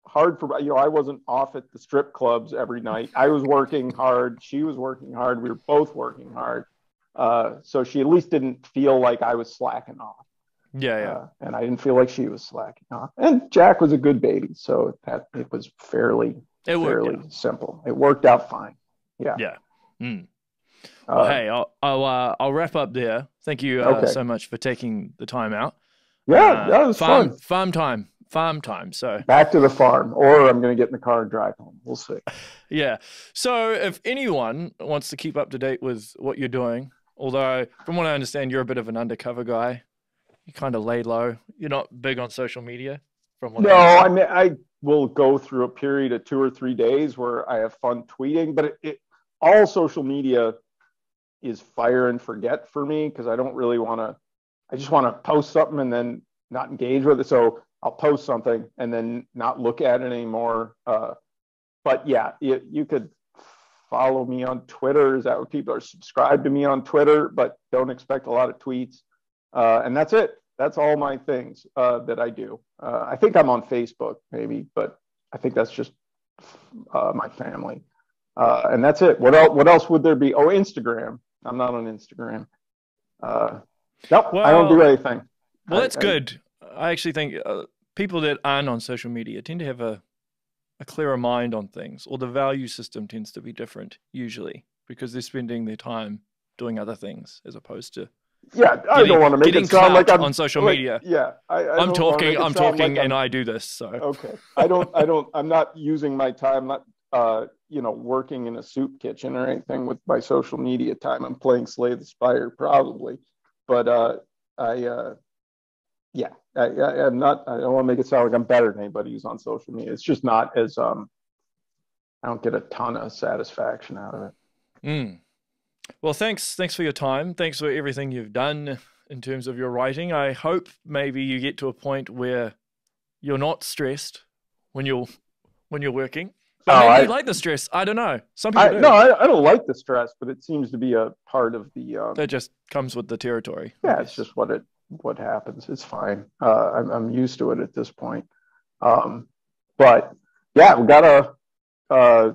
hard for, you know, I wasn't off at the strip clubs every night. I was working hard. She was working hard. We were both working hard. Uh, so she at least didn't feel like I was slacking off. Yeah. Yeah. Uh, and I didn't feel like she was slacking off. And Jack was a good baby, so that it was fairly It worked. fairly simple. It worked out fine. Yeah. Mm. Well, Uh, hey, I'll I'll, uh, I'll wrap up there. Thank you uh, Okay. so much for taking the time out. yeah, Uh, that was farm, fun. Farm time, farm time. So Back to the farm, or I'm going to get in the car and drive home. We'll see. yeah. So if anyone wants to keep up to date with what you're doing, although from what I understand, you're a bit of an undercover guy. You kind of lay low. You're not big on social media. From what No, I I mean I will go through a period of two or three days where I have fun tweeting, but it, it all social media is fire and forget for me because I don't really want to. I just want to post something and then not engage with it. So I'll post something and then not look at it anymore. Uh, but yeah, you, you could follow me on Twitter. Is that what people are subscribed to me on Twitter? But don't expect a lot of tweets. Uh, and that's it. That's all my things uh, that I do. Uh, I think I'm on Facebook, maybe, but I think that's just uh, my family. Uh, and that's it. What else? What else would there be? Oh, Instagram. I'm not on Instagram. Uh, nope, I don't do anything. Well, I- that's I- good. I actually think uh, people that aren't on social media tend to have a a clearer mind on things, or the value system tends to be different usually because they're spending their time doing other things as opposed to Yeah, I getting, don't want to make it sound like I'm on social like, media. Yeah, I, I I'm talking, I'm sound like talking, and I'm- I do this. So Okay, I don't, I don't, I'm not using my time, not, uh, you know, working in a soup kitchen or anything with my social media time. I'm playing Slay the Spire probably, but uh, I, uh, yeah, I, I, I'm not. I don't want to make it sound like I'm better than anybody who's on social media. It's just not as um, I don't get a ton of satisfaction out of it. Mm. Well, thanks. Thanks for your time. Thanks for everything you've done in terms of your writing. I hope maybe you get to a point where you're not stressed when you're when you're working. But Oh, I- like the stress. I don't know. Some people I, do. no, I, I don't like the stress, but it seems to be a part of the um, that just comes with the territory. Yeah, it's just what it what happens. It's fine. Uh, I'm I'm used to it at this point. Um, but yeah, we gotta uh,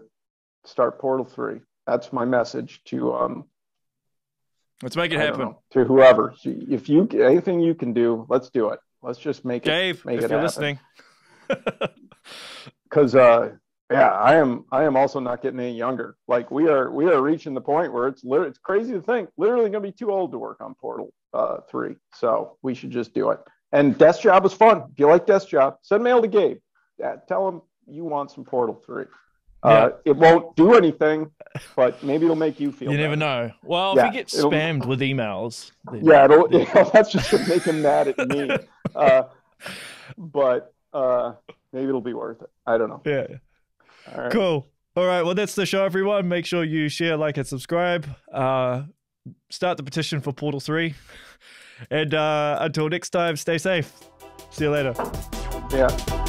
start Portal Three. That's my message to um let's make it I happen. know, to whoever. If you anything you can do, let's do it. Let's just make it Dave, if it you're happen. listening. because uh yeah i am i am also not getting any younger. Like we are we are reaching the point where it's it's crazy to think literally gonna be too old to work on portal uh 3 so we should just do it. And desk job was fun. If you like desk job send mail to gabe. Tell him you want some portal 3 uh it won't do anything but maybe it'll make you feel you never better. know. Well, Yeah, if you get spammed with emails, then yeah it'll yeah, that's just gonna make him mad at me. Uh but uh maybe it'll be worth it. I don't know. Yeah. All right Cool. All right. Well, that's the show, everyone. Make sure you share, like, and subscribe. Uh, start the petition for Portal 3. And uh, until next time, stay safe. See you later. yeah